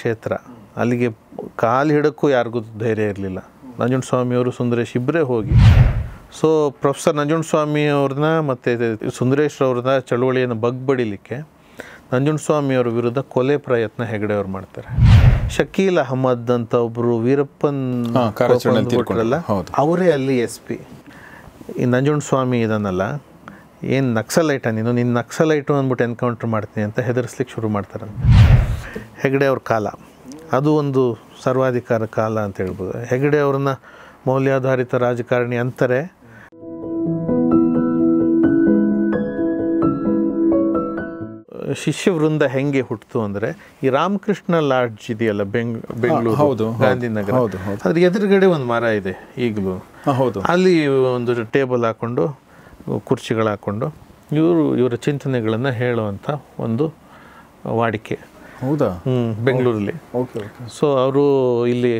ಕ್ಷೇತ್ರ. ಅಲ್ಲಿಗೆ ಕಾಲು ಹಿಡಕ್ಕೂ ಯಾರಿಗೂ ಧೈರ್ಯ ಇರಲಿಲ್ಲ. ನಂಜುಂಡಸ್ವಾಮಿಯವರು ಸುಂದರೇಶ್ ಇಬ್ಬರೇ ಹೋಗಿ. ಸೊ ಪ್ರೊಫೆಸರ್ ನಂಜುಂಡ ಸ್ವಾಮಿ ಅವ್ರನ್ನ ಮತ್ತು ಸುಂದರೇಶ್ರವ್ರನ್ನ ಚಳುವಳಿಯನ್ನು ಬಗ್ಬಡಿಲಿಕ್ಕೆ ನಂಜುಂಡಸ್ವಾಮಿಯವ್ರ ವಿರುದ್ಧ ಕೊಲೆ ಪ್ರಯತ್ನ ಹೆಗಡೆ ಅವ್ರು ಮಾಡ್ತಾರೆ. ಶಕೀಲ್ ಅಹಮದ್ ಅಂತ ಒಬ್ಬರು ವೀರಪ್ಪನ್ ಹೌದು. ಅವರೇ ಅಲ್ಲಿ ಎಸ್ ಪಿ. ಈ ನಂಜುಂಡ ಸ್ವಾಮಿ ಇದನ್ನಲ್ಲ ಏನು ನಕ್ಸಲೈಟ ನೀನು ನಿನ್ನ ನಕ್ಸಲೈಟು ಅಂದ್ಬಿಟ್ಟು ಎನ್ಕೌಂಟ್ರ್ ಮಾಡ್ತೀನಿ ಅಂತ ಹೆದರಿಸ್ಲಿಕ್ಕೆ ಶುರು ಮಾಡ್ತಾರಂತೆ. ಹೆಗಡೆ ಅವ್ರ ಕಾಲ. ಅದು ಒಂದು ಸರ್ವಾಧಿಕಾರ ಕಾಲ ಅಂತ ಹೇಳ್ಬೋದು. ಹೆಗಡೆ ಅವ್ರನ್ನ ಮೌಲ್ಯಾಧಾರಿತ ರಾಜಕಾರಣಿ ಅಂತಾರೆ. ಶಿಷ್ಯ ವೃಂದ ಹೆಂಗೆ ಹುಟ್ಟಿತು ಅಂದರೆ ಈ ರಾಮಕೃಷ್ಣ ಲಾಡ್ಜ್ ಇದೆಯಲ್ಲ ಬೆಂಗ್ ಬೆಂಗಳೂರು ಗಾಂಧಿನಗರ. ಅದ್ರ ಎದುರುಗಡೆ ಒಂದು ಮರ ಇದೆ ಈಗಲೂ. ಹೌದು. ಅಲ್ಲಿ ಒಂದು ಟೇಬಲ್ ಹಾಕ್ಕೊಂಡು ಕುರ್ಚಿಗಳು ಹಾಕ್ಕೊಂಡು ಇವರು ಇವರ ಚಿಂತನೆಗಳನ್ನು ಹೇಳುವಂಥ ಒಂದು ವಾಡಿಕೆ. ಹೌದಾ? ಹ್ಞೂ ಬೆಂಗಳೂರಲ್ಲಿ. ಓಕೆ ಸೊ ಅವರು ಇಲ್ಲಿ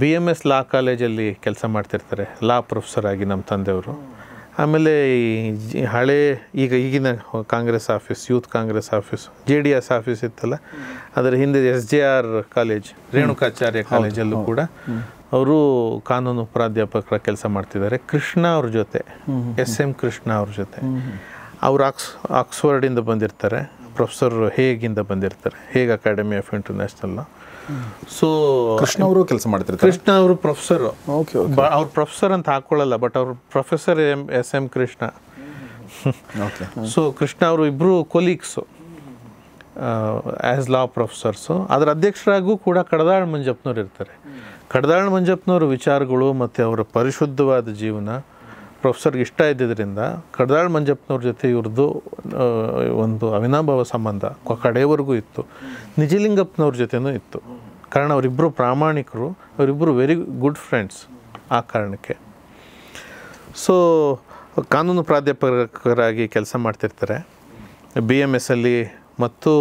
ಬಿ ಎಂ ಎಸ್ ಲಾ ಕಾಲೇಜಲ್ಲಿ ಕೆಲಸ ಮಾಡ್ತಿರ್ತಾರೆ. ಲಾ ಪ್ರೊಫೆಸರ್ ಆಗಿ ನಮ್ಮ ತಂದೆಯವರು. ಆಮೇಲೆ ಈ ಹಳೆ ಈಗ ಈಗಿನ Congress office youth Congress office J D S office ಇತ್ತಲ್ಲ? ಅದರ ಹಿಂದೆ S J R college Renukacharya ಕಾಲೇಜಲ್ಲೂ ಕೂಡ ಅವರು ಕಾನೂನು ಪ್ರಾಧ್ಯಾಪಕರ ಕೆಲಸ ಮಾಡ್ತಿದ್ದಾರೆ. ಕೃಷ್ಣ ಅವ್ರ ಜೊತೆ ಎಸ್ ಎಂ ಕೃಷ್ಣ ಅವ್ರ ಜೊತೆ. ಅವರು ಆಕ್ಸ್ ಆಕ್ಸ್ಫರ್ಡಿಂದ ಬಂದಿರ್ತಾರೆ. ಪ್ರೊಫೆಸರ್ ಹೇಗಿಂದ ಬಂದಿರ್ತಾರೆ? Hague academy of international so Krishna ಅವರು ಕೆಲಸ ಮಾಡ್ತಿರ್ತಾರೆ. ಕೃಷ್ಣ ಅವರು ಪ್ರೊಫೆಸರ್. ಓಕೆ ಅವ್ರ ಪ್ರೊಫೆಸರ್ ಅಂತ ಹಾಕೊಳ್ಳಲ್ಲ ಬಟ್ ಅವ್ರ professor M S M Krishna. Okay so Krishna ಅವರು ಇಬ್ಬರು ಕೊಲೀಗ್ಸು ಆ್ಯಸ್ ಲಾ ಪ್ರೊಫೆಸರ್ಸು ಅದರ ಅಧ್ಯಕ್ಷರಾಗೂ ಕೂಡ ಕಡದಾಳ್ ಮಂಜಪ್ಪನವ್ರು ಇರ್ತಾರೆ. ಕಡದಾಳ್ ಮಂಜಪ್ಪನವ್ರ ವಿಚಾರಗಳು ಮತ್ತು ಅವರ ಪರಿಶುದ್ಧವಾದ ಜೀವನ ಪ್ರೊಫೆಸರ್ಗೆ ಇಷ್ಟ ಇದ್ದಿದ್ದರಿಂದ ಕಡದಾಳ್ ಮಂಜಪ್ಪನವ್ರ ಜೊತೆ ಇವ್ರದ್ದು ಒಂದು ಅವಿನಾಭಾವ ಸಂಬಂಧ ಕಡೆಯವರೆಗೂ ಇತ್ತು. ನಿಜಲಿಂಗಪ್ಪನವ್ರ ಜೊತೆನೂ ಇತ್ತು. ಕಾರಣ ಅವರಿಬ್ಬರು ಪ್ರಾಮಾಣಿಕರು ಅವರಿಬ್ಬರು ವೆರಿ ಗುಡ್ ಫ್ರೆಂಡ್ಸ್ ಆ ಕಾರಣಕ್ಕೆ. ಸೊ ಕಾನೂನು ಪ್ರಾಧ್ಯಾಪಕರಾಗಿ ಕೆಲಸ ಮಾಡ್ತಿರ್ತಾರೆ. ಬಿ ಎಂ ಎಸ್ ಅಲ್ಲಿ ಮತ್ತು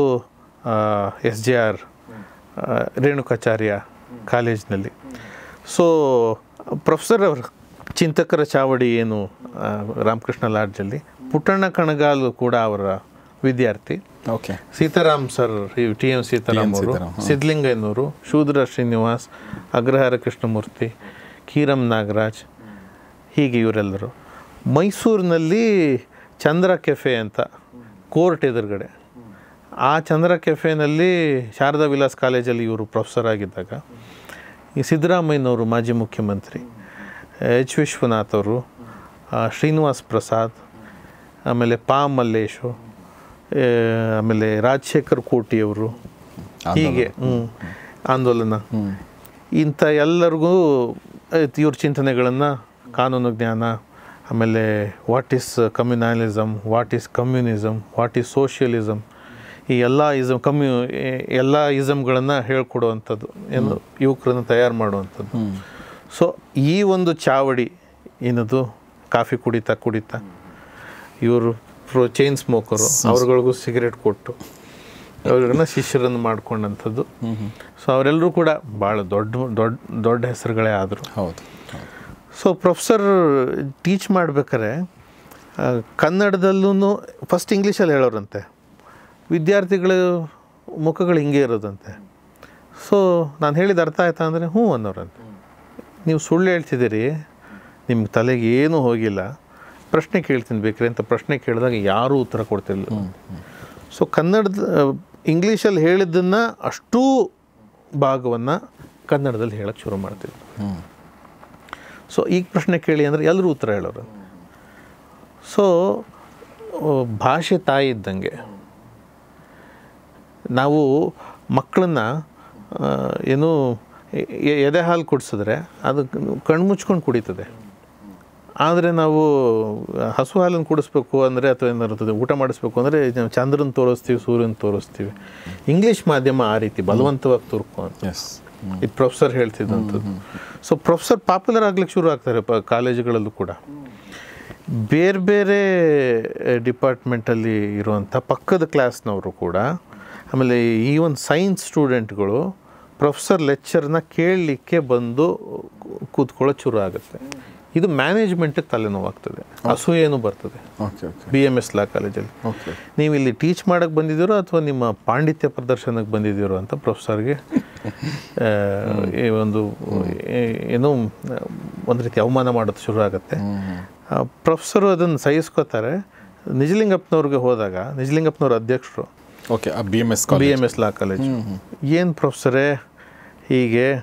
ಎಸ್ ಜೆ ಆರ್ ರೇಣುಕಾಚಾರ್ಯ ಕಾಲೇಜ್ನಲ್ಲಿ. ಸೊ ಪ್ರೊಫೆಸರ್ ಅವರು ಚಿಂತಕರ ಚಾವಡಿ ಏನು ರಾಮಕೃಷ್ಣ ಲಾಡ್ಜಲ್ಲಿ ಪುಟ್ಟಣ್ಣ ಕಣಗಾಲು ಕೂಡ ಅವರ ವಿದ್ಯಾರ್ಥಿ. Okay. Sitaram sir T M Sitaram ಅವರು ಸಿದ್ಲಿಂಗಯ್ಯನವರು ಶೂದ್ರ ಶ್ರೀನಿವಾಸ್ ಅಗ್ರಹಾರ ಕೃಷ್ಣಮೂರ್ತಿ ಕೀರಂ ನಾಗರಾಜ್ ಹೀಗೆ ಇವರೆಲ್ಲರು. ಮೈಸೂರಿನಲ್ಲಿ ಚಂದ್ರ ಕೆಫೆ ಅಂತ ಕೋರ್ಟ್ ಎದುರುಗಡೆ. ಆ ಚಂದ್ರ ಕೆಫೆನಲ್ಲಿ ಶಾರದಾ ವಿಲಾಸ್ ಕಾಲೇಜಲ್ಲಿ ಇವರು ಪ್ರೊಫೆಸರ್ ಆಗಿದ್ದಾಗ ಈ ಸಿದ್ದರಾಮಯ್ಯನವರು ಮಾಜಿ ಮುಖ್ಯಮಂತ್ರಿ. ಎಚ್ ವಿಶ್ವನಾಥ್ ಅವರು ಶ್ರೀನಿವಾಸ್ ಪ್ರಸಾದ್ ಆಮೇಲೆ ಪಾ ಮಲ್ಲೇಶು ಆಮೇಲೆ ರಾಜಶೇಖರ್ ಕೋಟಿಯವರು ಹೀಗೆ ಹ್ಞೂ ಆಂದೋಲನ. ಇಂಥ ಎಲ್ಲರಿಗೂ ಇವ್ರ ಚಿಂತನೆಗಳನ್ನು ಕಾನೂನು ಜ್ಞಾನ ಆಮೇಲೆ what is communalism what is communism what is socialism ಈ ಎಲ್ಲ ಇಸಮ್ ಕಮ್ಯು ಎಲ್ಲ ಇಸಮ್ಗಳನ್ನು ಹೇಳ್ಕೊಡುವಂಥದ್ದು ಏನು ಯುವಕರನ್ನು ತಯಾರು ಮಾಡುವಂಥದ್ದು. ಸೊ ಈ ಒಂದು ಚಾವಡಿ ಏನದು? ಕಾಫಿ ಕುಡಿತಾ ಕುಡಿತಾ. ಇವರು ಪ್ರೋ ಚೈನ್ ಸ್ಮೋಕರು ಅವ್ರಗಳಿಗೂ ಸಿಗರೇಟ್ ಕೊಟ್ಟು ಅವ್ರನ್ನ ಶಿಷ್ಯರನ್ನು ಮಾಡ್ಕೊಂಡಂಥದ್ದು. ಸೊ ಅವರೆಲ್ಲರೂ ಕೂಡ ಭಾಳ ದೊಡ್ಡ ದೊಡ್ಡ ದೊಡ್ಡ ಹೆಸರುಗಳೇ ಆದರು. ಹೌದು ಸೊ ಪ್ರೊಫೆಸರ್ ಟೀಚ್ ಮಾಡ್ಬೇಕಾರೆ ಕನ್ನಡದಲ್ಲೂ ಫಸ್ಟ್ ಇಂಗ್ಲೀಷಲ್ಲಿ ಹೇಳೋರಂತೆ. ವಿದ್ಯಾರ್ಥಿಗಳ ಮುಖಗಳು ಹಿಂಗೆ ಇರೋದಂತೆ. ಸೊ ನಾನು ಹೇಳಿದ ಅರ್ಥ ಆಯ್ತಾ ಅಂದರೆ ಹ್ಞೂ ಅನ್ನೋರಂತೆ. ನೀವು ಸುಳ್ಳು ಹೇಳ್ತಿದ್ದೀರಿ ನಿಮ್ಮ ತಲೆಗೆ ಏನೂ ಹೋಗಿಲ್ಲ. ಪ್ರಶ್ನೆ ಕೇಳ್ತೀನಿ ಬೇಕ್ರಿ ಅಂತ ಪ್ರಶ್ನೆ ಕೇಳಿದಾಗ ಯಾರೂ ಉತ್ತರ ಕೊಡ್ತಿರ್ಲಿಲ್ಲ. ಸೊ ಕನ್ನಡದ ಇಂಗ್ಲೀಷಲ್ಲಿ ಹೇಳಿದ್ದನ್ನು ಅಷ್ಟೂ ಭಾಗವನ್ನು ಕನ್ನಡದಲ್ಲಿ ಹೇಳಕ್ಕೆ ಶುರು ಮಾಡ್ತೀವಿ ಸೊ ಈಗ ಪ್ರಶ್ನೆ ಕೇಳಿ ಅಂದರೆ ಎಲ್ಲರೂ ಉತ್ತರ ಹೇಳೋರು. ಸೊ ಭಾಷೆ ತಾಯಿ ಇದ್ದಂಗೆ. ನಾವು ಮಕ್ಕಳನ್ನ ಏನು ಎದೆ ಹಾಲು ಕುಡಿಸಿದ್ರೆ ಅದು ಕಣ್ಮುಚ್ಕೊಂಡು ಕುಡಿತದೆ. ಆದರೆ ನಾವು ಹಸು ಹಾಲನ್ನು ಕುಡಿಸ್ಬೇಕು ಅಂದರೆ ಅಥವಾ ಏನಾರ್ತದೆ ಊಟ ಮಾಡಿಸ್ಬೇಕು ಅಂದರೆ ನಾವು ಚಂದ್ರನ ತೋರಿಸ್ತೀವಿ ಸೂರ್ಯನ ತೋರಿಸ್ತೀವಿ. ಇಂಗ್ಲೀಷ್ ಮಾಧ್ಯಮ ಆ ರೀತಿ ಬಲವಂತವಾಗಿ ತುರ್ಕು ಅಂತ. ಎಸ್ ಇದು ಪ್ರೊಫೆಸರ್ ಹೇಳ್ತಿದ್ದಂಥದ್ದು. ಸೊ ಪ್ರೊಫೆಸರ್ ಪಾಪ್ಯುಲರ್ ಆಗ್ಲಿಕ್ಕೆ ಶುರು ಆಗ್ತಾರೆ ಪ ಕಾಲೇಜುಗಳಲ್ಲೂ ಕೂಡ. ಬೇರೆ ಬೇರೆ ಡಿಪಾರ್ಟ್ಮೆಂಟಲ್ಲಿ ಇರುವಂಥ ಪಕ್ಕದ ಕ್ಲಾಸ್ನವರು ಕೂಡ ಆಮೇಲೆ ಈ ಒಂದು ಸೈನ್ಸ್ ಸ್ಟೂಡೆಂಟ್ಗಳು ಪ್ರೊಫೆಸರ್ ಲೆಕ್ಚರ್ನ ಕೇಳಲಿಕ್ಕೆ ಬಂದು ಕೂತ್ಕೊಳ್ಳೋ ಶುರು ಆಗುತ್ತೆ. ಇದು ಮ್ಯಾನೇಜ್ಮೆಂಟಿಗೆ ತಲೆನೋವಾಗ್ತದೆ. ಅಸೂಯೇನು ಬರ್ತದೆ. ಬಿ ಎಂ ಎಸ್ ಲಾ ಕಾಲೇಜಲ್ಲಿ. ನೀವು ಇಲ್ಲಿ ಟೀಚ್ ಮಾಡೋಕ್ಕೆ ಬಂದಿದ್ದೀರೋ ಅಥವಾ ನಿಮ್ಮ ಪಾಂಡಿತ್ಯ ಪ್ರದರ್ಶನಕ್ಕೆ ಬಂದಿದ್ದೀರೋ ಅಂತ ಪ್ರೊಫೆಸರ್ಗೆ ಈ ಒಂದು ಏನು ಏನೋ ಒಂದು ರೀತಿ ಅವಮಾನ ಮಾಡೋದು ಶುರು ಆಗುತ್ತೆ. ಪ್ರೊಫೆಸರು ಅದನ್ನು ಸಹಿಸ್ಕೋತಾರೆ. ನಿಜಲಿಂಗಪ್ಪನವ್ರಿಗೆ ಹೋದಾಗ ನಿಜಲಿಂಗಪ್ಪನವ್ರ ಅಧ್ಯಕ್ಷರು ಓಕೆ ಆ B M S B M S law college ಏನು ಪ್ರೊಫೆಸರೇ ಹೀಗೆ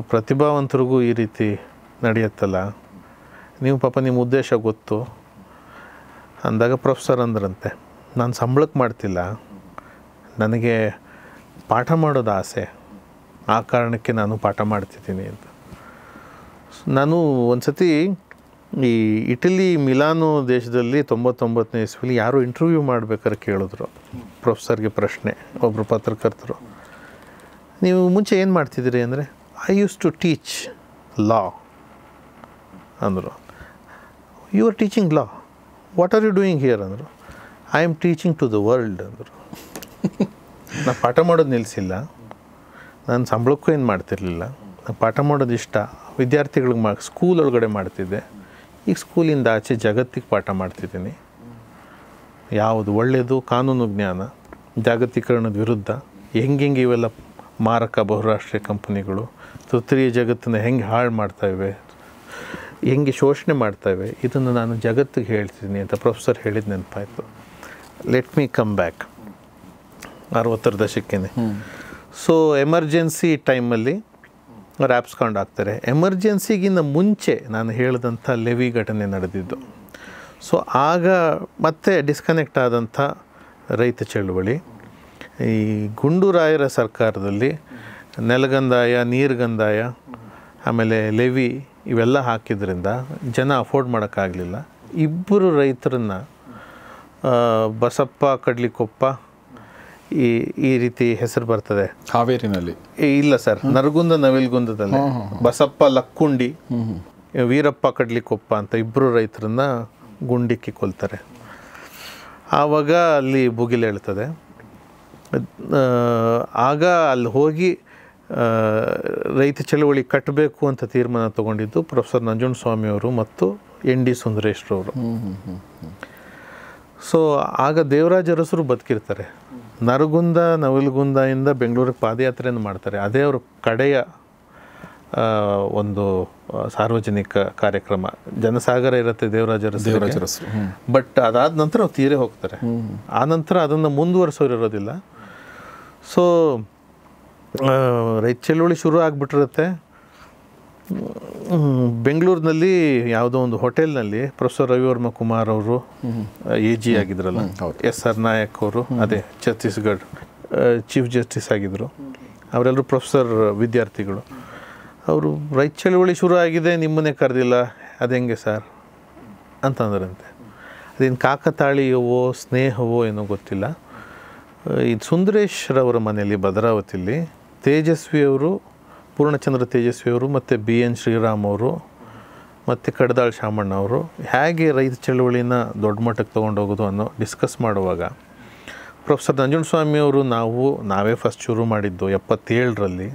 ಪ್ರತಿಭಾವಂತರಿಗೂ ಈ ರೀತಿ ನಡೆಯುತ್ತಲ್ಲ. ನೀವು ಪಾಪ ನಿಮ್ಮ ಉದ್ದೇಶ ಗೊತ್ತು. ಅಂದಾಗ ಪ್ರೊಫೆಸರ್ ಅಂದ್ರಂತೆ. ನಾನು ಸಂಬಳಕ್ಕೆ ಮಾಡ್ತಿಲ್ಲ. ನನಗೆ ಪಾಠ ಮಾಡೋದು ಆಸೆ. ಆ ಕಾರಣಕ್ಕೆ ನಾನು ಪಾಠ ಮಾಡ್ತಿದ್ದೀನಿ ಅಂತ. ನಾನು ಒಂದು ಸತಿ ಈ ಇಟಲಿ ಮಿಲಾನು ದೇಶದಲ್ಲಿ ತೊಂಬತ್ತೊಂಬತ್ತನೇ ಇಸ್ವಿಲಿ ಯಾರು ಇಂಟರ್ವ್ಯೂ ಮಾಡ್ಬೇಕಾದ್ರೆ ಕೇಳಿದ್ರು. ಪ್ರೊಫೆಸರ್ಗೆ ಪ್ರಶ್ನೆ ಒಬ್ಬರು ಪತ್ರಕರ್ತರು. ನೀವು ಮುಂಚೆ ಏನು ಮಾಡ್ತಿದ್ದೀರಿ ಅಂದರೆ I used to teach law ಅಂದರು. You are teaching law what are you doing here ಅಂದರು. I am teaching to the world ಅಂದರು. ನಾನು ಪಾಠ ಮಾಡೋದು ನಿಲ್ಲಿಸಿಲ್ಲ ನಾನು ಸಂಬಳಕ್ಕೂ ಏನು ಮಾಡ್ತಿರ್ಲಿಲ್ಲ. ನಾನು ಪಾಠ ಮಾಡೋದು ಇಷ್ಟ. ವಿದ್ಯಾರ್ಥಿಗಳಿಗೆ ಮಾ ಸ್ಕೂಲ್ ಒಳಗಡೆ ಮಾಡ್ತಿದ್ದೆ. ಈಗ ಸ್ಕೂಲಿಂದ ಆಚೆ ಜಗತ್ತಿಗೆ ಪಾಠ ಮಾಡ್ತಿದ್ದೀನಿ. ಯಾವುದು ಒಳ್ಳೆಯದು ಕಾನೂನು ಜ್ಞಾನ ಜಾಗತೀಕರಣದ ವಿರುದ್ಧ ಹೆಂಗೆ ಇವೆಲ್ಲ ಮಾರಕ ಬಹುರಾಷ್ಟ್ರೀಯ ಕಂಪನಿಗಳು ತೃತೀಯ ಜಗತ್ತನ್ನು ಹೆಂಗೆ ಹಾಳು ಮಾಡ್ತಾಯಿವೆ ಹೆಂಗೆ ಶೋಷಣೆ ಮಾಡ್ತಾಯಿವೆ ಇದನ್ನು ನಾನು ಜಗತ್ತಿಗೆ ಹೇಳ್ತಿದ್ದೀನಿ ಅಂತ ಪ್ರೊಫೆಸರ್ ಹೇಳಿದ ನೆನಪಾಯಿತು. ಲೆಟ್ ಮೀ ಕಮ್ ಬ್ಯಾಕ್ ಅರವತ್ತರ ದಶಕ್ಕೇನೆ ಸೊ ಎಮರ್ಜೆನ್ಸಿ ಟೈಮಲ್ಲಿ ಅವ್ರು ಹಾಕ್ತಾರೆ. ಎಮರ್ಜೆನ್ಸಿಗಿಂತ ಮುಂಚೆ ನಾನು ಹೇಳಿದಂಥ ಲೆವಿ ಘಟನೆ ನಡೆದಿದ್ದು. ಸೊ ಆಗ ಮತ್ತೆ ಡಿಸ್ಕನೆಕ್ಟ್ ಆದಂಥ ರೈತ ಚಳುವಳಿ, ಈ ಗುಂಡೂರಾಯರ ಸರ್ಕಾರದಲ್ಲಿ ನೆಲಗಂದಾಯ, ನೀರ್ಗಂದಾಯ, ಆಮೇಲೆ ಲೆವಿ ಇವೆಲ್ಲ ಹಾಕಿದ್ರಿಂದ ಜನ ಅಫೋರ್ಡ್ ಮಾಡೋಕ್ಕಾಗಲಿಲ್ಲ. ಇಬ್ಬರು ರೈತರನ್ನು ಬಸಪ್ಪ, ಕಡ್ಲಿಕೊಪ್ಪ ಈ ಈ ರೀತಿ ಹೆಸರು ಬರ್ತದೆ. ಹಾವೇರಿನಲ್ಲಿ ಏ, ಇಲ್ಲ ಸರ್ ನರಗುಂದ ನವಿಲ್ಗುಂದದಲ್ಲಿ. ಬಸಪ್ಪ ಲಕ್ಕುಂಡಿ ವೀರಪ್ಪ ಕಡ್ಲಿಕೊಪ್ಪ ಅಂತ ಇಬ್ಬರು ರೈತರನ್ನ ಗುಂಡಿಕ್ಕಿ ಕೊಲ್ತಾರೆ. ಆವಾಗ ಅಲ್ಲಿ ಭುಗಿಲೇಳ್ತದೆ ಹೇಳ್ತದೆ ಆಗ ಅಲ್ಲಿ ಹೋಗಿ ರೈತ ಚಳವಳಿ ಕಟ್ಟಬೇಕು ಅಂತ ತೀರ್ಮಾನ ತಗೊಂಡಿದ್ದು ಪ್ರೊಫೆಸರ್ ನಂಜುಂಡಸ್ವಾಮಿಯವರು ಮತ್ತು ಎನ್ ಡಿ ಸುಂದರೇಶ್ರವರು. ಸೊ ಆಗ ದೇವರಾಜ ಅರಸರು ಬದುಕಿರ್ತಾರೆ. ನರಗುಂದ ನವಲಗುಂದದಿಂದ ಬೆಂಗಳೂರಿಗೆ ಪಾದಯಾತ್ರೆಯನ್ನು ಮಾಡ್ತಾರೆ. ಅದೇ ಅವರು ಕಡೆಯ ಒಂದು ಸಾರ್ವಜನಿಕ ಕಾರ್ಯಕ್ರಮ. ಜನಸಾಗರ ಇರುತ್ತೆ ದೇವರಾಜರ ಅರಸರಿಗೆ ದೇವರಾಜ ಅರಸರು ಬಟ್ ಅದಾದ ನಂತರ ಅವ್ರು ತೀರೆ ಹೋಗ್ತಾರೆ. ಆ ನಂತರ ಅದನ್ನು ಮುಂದುವರಿಸೋರು ಇರೋದಿಲ್ಲ. ಸೊ ರೈತ ಚಳುವಳಿ ಶುರು ಆಗಿಬಿಟ್ಟಿರುತ್ತೆ. ಬೆಂಗಳೂರಿನಲ್ಲಿ ಯಾವುದೋ ಒಂದು ಹೋಟೆಲ್ನಲ್ಲಿ ಪ್ರೊಫೆಸರ್ ರವಿವರ್ಮ ಕುಮಾರ್ ಅವರು ಎ ಜಿ ಆಗಿದ್ರಲ್ಲ ಎಸ್ ಆರ್ ನಾಯಕ್ ಅವರು ಅದೇ ಛತ್ತೀಸ್ಗಢ ಚೀಫ್ ಜಸ್ಟಿಸ್ ಆಗಿದ್ದರು ಅವರೆಲ್ಲರೂ ಪ್ರೊಫೆಸರ್ ವಿದ್ಯಾರ್ಥಿಗಳು. ಅವರು ರೈತ ಚಳುವಳಿ ಶುರು ಆಗಿದೆ ನಿಮ್ಮನ್ನೇ ಕರೆದಿಲ್ಲ ಅದು ಹೆಂಗೆ ಸರ್? ಅಂತಂದ್ರಂತೆ. ಅದೇನು ಕಾಕತಾಳೀಯವೋ ಸ್ನೇಹವೋ ಏನೋ ಗೊತ್ತಿಲ್ಲ. ಇದು ಸುಂದರೇಶ್ರವರ ಮನೆಯಲ್ಲಿ ಭದ್ರಾವತಿಲಿ ತೇಜಸ್ವಿಯವರು ಪೂರ್ಣಚಂದ್ರ ತೇಜಸ್ವಿಯವರು ಮತ್ತು ಬಿ ಎನ್ ಶ್ರೀರಾಮ್ ಅವರು, ಮತ್ತು ಕಡದಾಳ್ ಶಾಮಣ್ಣ ಅವರು, ಹೇಗೆ ರೈತ ಚಳುವಳಿನ ದೊಡ್ಡ ಮಟ್ಟಕ್ಕೆ ತೊಗೊಂಡೋಗೋದು ಅನ್ನೋ ಡಿಸ್ಕಸ್ ಮಾಡುವಾಗ ಪ್ರೊಫೆಸರ್ ನಂಜುಂಡಸ್ವಾಮಿ ಅವರು ನಾವು, ನಾವೇ ಫಸ್ಟ್ ಶುರು ಮಾಡಿದ್ದು ಎಪ್ಪತ್ತೇಳರಲ್ಲಿ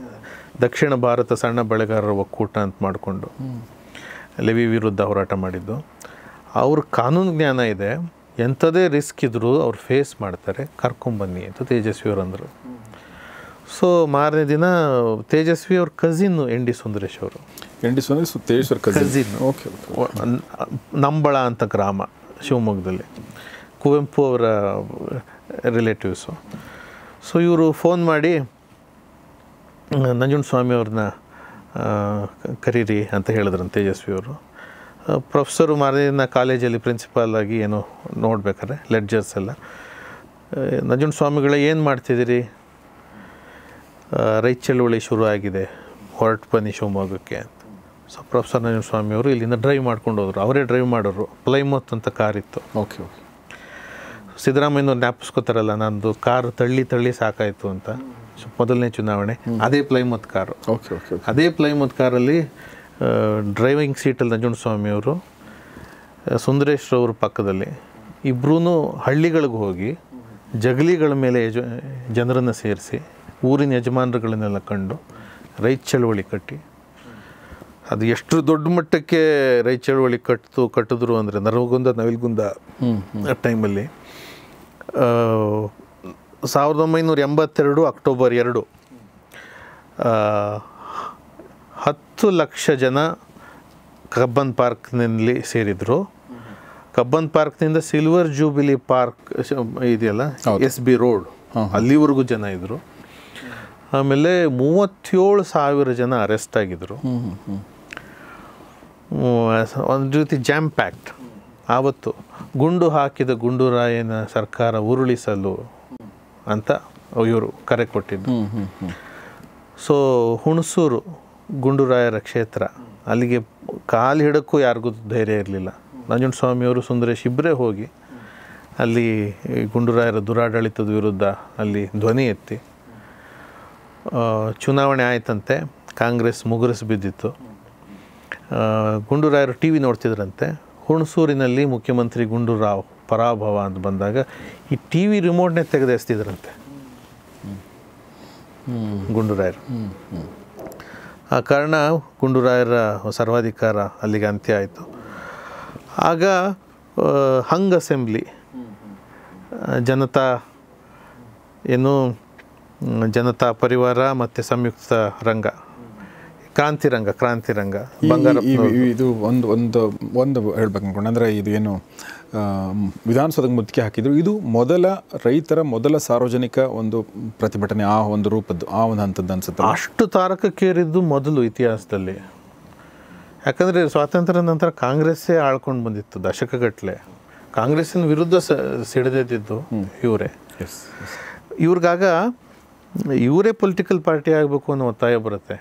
ದಕ್ಷಿಣ ಭಾರತ ಸಣ್ಣ ಬೆಳೆಗಾರರ ಒಕ್ಕೂಟ ಅಂತ ಮಾಡಿಕೊಂಡು ಲೆವಿ ವಿರುದ್ಧ ಹೋರಾಟ ಮಾಡಿದ್ದು. ಅವ್ರ ಕಾನೂನು ಜ್ಞಾನ ಇದೆ, ಎಂಥದೇ ರಿಸ್ಕ್ ಇದ್ದರೂ ಅವ್ರು ಫೇಸ್ ಮಾಡ್ತಾರೆ ಕರ್ಕೊಂಬನ್ನಿ ಅಂತ ತೇಜಸ್ವಿಯವರು ಅಂದರು. ಸೊ ಮಾರನೇ ದಿನ ತೇಜಸ್ವಿ ಅವ್ರ ಕಸಿನ್ನು ಎನ್ ಡಿ ಸುಂದರೇಶ್ ಅವರು. N D Sundaresh Tejeshwar cousin okay okay Nambala ಅಂತ ಗ್ರಾಮ ಶಿವಮೊಗ್ಗದಲ್ಲಿ. ಕುವೆಂಪು ಅವರ ರಿಲೇಟಿವ್ಸು ಸೊ ಇವರು ಫೋನ್ ಮಾಡಿ ನಂಜುಂಡ ಸ್ವಾಮಿ ಅವ್ರನ್ನ ಕರೀರಿ ಅಂತ ಹೇಳಿದ್ರು ತೇಜಸ್ವಿ ಅವರು. ಪ್ರೊಫೆಸರು ಮಾರನೇ ದಿನ ಕಾಲೇಜಲ್ಲಿ ಪ್ರಿನ್ಸಿಪಾಲ್ ಆಗಿ ಏನು ನೋಡ್ಬೇಕಾರೆ ಲೆಡ್ಜರ್ಸ್ ಎಲ್ಲ. ನಂಜುಂಡ ಸ್ವಾಮಿಗಳೇ ಏನು ಮಾಡ್ತಿದ್ದೀರಿ? ರೈತ ಚಳುವಳಿ ಶುರು ಆಗಿದೆ ಹೊರಟು ಬನ್ನಿ ಶಿವಮೊಗ್ಗಕ್ಕೆ ಅಂತ. ಸೊ ಪ್ರೊಫೆಸರ್ ನಂಜನ ಸ್ವಾಮಿಯವರು ಇಲ್ಲಿಂದ ಡ್ರೈವ್ ಮಾಡ್ಕೊಂಡು ಹೋದರು. ಅವರೇ ಡ್ರೈವ್ ಮಾಡೋರು ಪ್ಲೈಮತ್ ಅಂತ ಕಾರ್ ಇತ್ತು. ಓಕೆ ಓಕೆ ಸಿದ್ದರಾಮಯ್ಯನವ್ರು ಜ್ಞಾಪಿಸ್ಕೋತಾರಲ್ಲ ನಂದು ಕಾರ್ ತಳ್ಳಿ ತಳ್ಳಿ ಸಾಕಾಯಿತು ಅಂತ. ಸೊ ಮೊದಲನೇ ಚುನಾವಣೆ. ಅದೇ ಪ್ಲೈಮತ್ ಕಾರು ಓಕೆ ಓಕೆ ಅದೇ ಪ್ಲೈಮತ್ ಕಾರಲ್ಲಿ ಡ್ರೈವಿಂಗ್ ಸೀಟಲ್ಲಿ ನಂಜುಂಡಸ್ವಾಮಿ ಅವರು ಸುಂದರೇಶ್ ರವ್ರ ಪಕ್ಕದಲ್ಲಿ ಇಬ್ಬರೂ ಹಳ್ಳಿಗಳಿಗೆ ಹೋಗಿ ಜಗಲಿಗಳ ಮೇಲೆ ಯಜ ಜನರನ್ನು ಸೇರಿಸಿ ಊರಿನ ಯಜಮಾನರುಗಳನ್ನೆಲ್ಲ ಕಂಡು ರೈತ ಚಳುವಳಿ ಕಟ್ಟಿ ಅದು ಎಷ್ಟು ದೊಡ್ಡ ಮಟ್ಟಕ್ಕೆ ರೈ ಚಳವಳಿ ಕಟ್ಟಿತು ಕಟ್ಟಿದ್ರು ಅಂದರೆ ನರಗುಂದ ನವಿಲ್ಗುಂದ ಆ ಟೈಮಲ್ಲಿ ಸಾವಿರದ ಒಂಬೈನೂರ ಎಂಬತ್ತೆರಡು ಅಕ್ಟೋಬರ್ ಎರಡು ಹತ್ತು ಲಕ್ಷ ಜನ ಕಬ್ಬನ್ ಪಾರ್ಕ್ನಲ್ಲಿ ಸೇರಿದರು. ಕಬ್ಬನ್ ಪಾರ್ಕ್ನಿಂದ ಸಿಲ್ವರ್ ಜೂಬಿಲಿ ಪಾರ್ಕ್ ಇದೆಯಲ್ಲ ಎಸ್ ಬಿ ರೋಡ್ ಅಲ್ಲಿವರೆಗೂ ಜನ ಇದ್ದರು ಆಮೇಲೆ ಮೂವತ್ತೇಳು ಸಾವಿರ ಜನ ಅರೆಸ್ಟ್ ಆಗಿದ್ರು. ಒಂದು ರೀತಿ ಜಾಮ್ ಪ್ಯಾಕ್ಟ್ ಆವತ್ತು ಗುಂಡು ಹಾಕಿದ ಗುಂಡುರಾಯನ ಸರ್ಕಾರ ಉರುಳಿಸಲು ಅಂತ ಇವರು ಕರೆ ಕೊಟ್ಟಿದ್ದು ಸೊ ಹುಣಸೂರು ಗುಂಡುರಾಯರ ಕ್ಷೇತ್ರ ಅಲ್ಲಿಗೆ ಕಾಲು ಹಿಡಕ್ಕೂ ಯಾರಿಗೂ ಧೈರ್ಯ ಇರಲಿಲ್ಲ. ನಂಜುಂಡಸ್ವಾಮಿಯವರು ಸುಂದರೇಶ್ ಇಬ್ಬರೇ ಹೋಗಿ ಅಲ್ಲಿ ಗುಂಡುರಾಯರ ದುರಾಡಳಿತದ ವಿರುದ್ಧ ಅಲ್ಲಿ ಧ್ವನಿ ಎತ್ತಿ. ಚುನಾವಣೆ ಆಯಿತಂತೆ, ಕಾಂಗ್ರೆಸ್ ಮುಗುರಿಸಿ ಬಿದ್ದಿತ್ತು. ಗುಂಡೂರಾಯರು ಟಿ ವಿ ನೋಡ್ತಿದ್ರಂತೆ. ಹುಣಸೂರಿನಲ್ಲಿ ಮುಖ್ಯಮಂತ್ರಿ ಗುಂಡೂರಾವ್ ಪರಾಭವ ಅಂತ ಬಂದಾಗ ಈ ಟಿ ವಿ ರಿಮೋಟ್ನೇ ತೆಗೆದೆಸ್ತಿದ್ರಂತೆ ಗುಂಡೂರಾಯರು. ಆ ಕಾರಣ ಗುಂಡೂರಾಯರ ಸರ್ವಾಧಿಕಾರ ಅಲ್ಲಿಗೆ ಅಂತ್ಯ ಆಯಿತು. ಆಗ ಹಂಗ್ ಅಸೆಂಬ್ಲಿ ಜನತಾ, ಏನು ಜನತಾ ಪರಿವಾರ ಮತ್ತು ಸಂಯುಕ್ತ ರಂಗ. ಕ್ರಾಂತಿ ರಂಗ ಕ್ರಾಂತಿ ರಂಗ ಈ- ಇದು ಒಂದು ಒಂದು ಒಂದು ಹೇಳ್ಬೇಕು ಅನ್ಕೊಂಡು. ಅಂದರೆ ಇದು ಏನು ವಿಧಾನಸೌಧಕ್ಕೆ ಮುತ್ತಿಗೆ ಹಾಕಿದ್ರು. ಇದು ಮೊದಲ ರೈತರ ಮೊದಲ ಸಾರ್ವಜನಿಕ ಒಂದು ಪ್ರತಿಭಟನೆ ಆ ಒಂದು ರೂಪದ್ದು ಆ ಒಂದು ಹಂತದ್ದು ಅನ್ಸುತ್ತೆ ಅಷ್ಟು ತಾರಕಕ್ಕೇರಿದ್ದು ಮೊದಲು ಇತಿಹಾಸದಲ್ಲಿ. ಯಾಕಂದರೆ ಸ್ವಾತಂತ್ರ್ಯದ ನಂತರ ಕಾಂಗ್ರೆಸ್ಸೇ ಆಳ್ಕೊಂಡು ಬಂದಿತ್ತು ದಶಕಗಟ್ಟಲೆ ಕಾಂಗ್ರೆಸ್ಸಿನ ವಿರುದ್ಧ ಸ ಸಿಡಿದೆದ್ದಿದ್ದು ಇವರೇ. ಎಸ್ ಇವ್ರಿಗಾಗ ಇವರೇ ಪೊಲಿಟಿಕಲ್ ಪಾರ್ಟಿ ಆಗಬೇಕು ಅನ್ನೋ ಒತ್ತಾಯ ಬರುತ್ತೆ.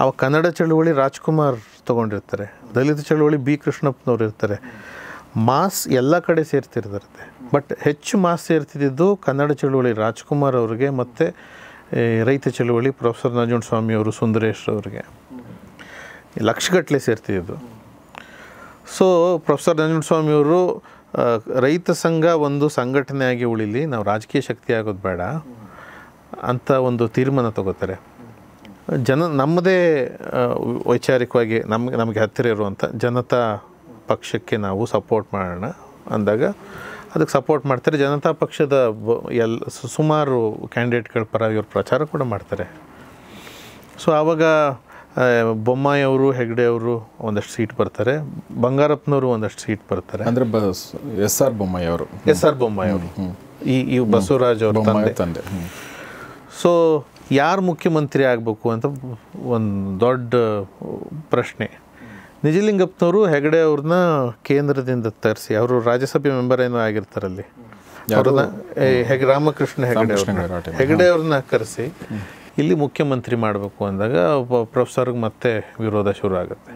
ಅವ ಕನ್ನಡ ಚಳುವಳಿ ರಾಜ್ಕುಮಾರ್ ತೊಗೊಂಡಿರ್ತಾರೆ. ದಲಿತ ಚಳುವಳಿ ಬಿ ಕೃಷ್ಣಪ್ಪನವ್ರು ಇರ್ತಾರೆ. ಮಾಸ್ ಎಲ್ಲ ಕಡೆ ಸೇರ್ತಿರ್ತಿರುತ್ತೆ ಬಟ್ ಹೆಚ್ಚು ಮಾಸ್ ಸೇರ್ತಿದ್ದು ಕನ್ನಡ ಚಳುವಳಿ ರಾಜ್ಕುಮಾರ್ ಅವ್ರಿಗೆ ಮತ್ತು ರೈತ ಚಳುವಳಿ ಪ್ರೊಫೆಸರ್ ನಂಜುಂಡಸ್ವಾಮಿ ಅವರು, ಸುಂದರೇಶ್ ಅವ್ರಿಗೆ. ಲಕ್ಷಗಟ್ಟಲೆ ಸೇರ್ತಿದ್ದು. ಸೊ ಪ್ರೊಫೆಸರ್ ನಂಜುಂಡ ಅವರು ರೈತ ಸಂಘ ಒಂದು ಸಂಘಟನೆಯಾಗಿ ಉಳಿಲಿ. ನಾವು ರಾಜಕೀಯ ಶಕ್ತಿ ಆಗೋದು ಬೇಡ. ಅಂತ ಒಂದು ತೀರ್ಮಾನ ತಗೋತಾರೆ. ಜನ ನಮ್ಮದೇ ವೈಚಾರಿಕವಾಗಿ ನಮ್ಗೆ ನಮಗೆ ಹತ್ತಿರ ಇರುವಂಥ ಜನತಾ ಪಕ್ಷಕ್ಕೆ ನಾವು ಸಪೋರ್ಟ್ ಮಾಡೋಣ ಅಂದಾಗ ಅದಕ್ಕೆ ಸಪೋರ್ಟ್ ಮಾಡ್ತಾರೆ. ಜನತಾ ಪಕ್ಷದ ಬ- ಎಲ್ ಸು- ಸುಮಾರು ಕ್ಯಾಂಡಿಡೇಟ್ಗಳ ಪರ ಇವರು ಪ್ರಚಾರ ಕೂಡ ಮಾಡ್ತಾರೆ. ಸೊ ಆವಾಗ ಬೊಮ್ಮಾಯಿ ಅವರು ಹೆಗ್ಡೆ ಅವರು ಒಂದಷ್ಟು ಸೀಟ್ ಬರ್ತಾರೆ. ಬಂಗಾರಪ್ಪನವರು ಒಂದಷ್ಟು ಸೀಟ್ ಬರ್ತಾರೆ. ಅಂದರೆ ಬಸ್ ಎಸ್ ಆರ್ ಬೊಮ್ಮಾಯಿ ಅವರು. ಎಸ್ ಆರ್ ಬೊಮ್ಮಾಯಿ ಅವರು. ಈ ಬಸವರಾಜ್ ಅವರು ತಂದೆ. ಸೊ ಯಾರು ಮುಖ್ಯಮಂತ್ರಿ ಆಗಬೇಕು ಅಂತ ಒಂದು ದೊಡ್ಡ ಪ್ರಶ್ನೆ. ನಿಜಲಿಂಗಪ್ಪನವರು ಹೆಗಡೆ ಅವ್ರನ್ನ ಕೇಂದ್ರದಿಂದ ತರಿಸಿ ಅವರು ರಾಜ್ಯಸಭೆ ಮೆಂಬರ್ ಏನೋ ಆಗಿರ್ತಾರಲ್ಲಿ. ಅವ್ರನ್ನ ಹೆಗ್ ರಾಮಕೃಷ್ಣ ಹೆಗಡೆ ಅವ್ರನ್ನ ಹೆಗಡೆ, ಅವ್ರನ್ನ ಕರೆಸಿ ಇಲ್ಲಿ ಮುಖ್ಯಮಂತ್ರಿ ಮಾಡಬೇಕು ಅಂದಾಗ ಪ್ರೊಫೆಸರ್ಗೆ ಮತ್ತೆ ವಿರೋಧ ಶುರು ಆಗುತ್ತೆ.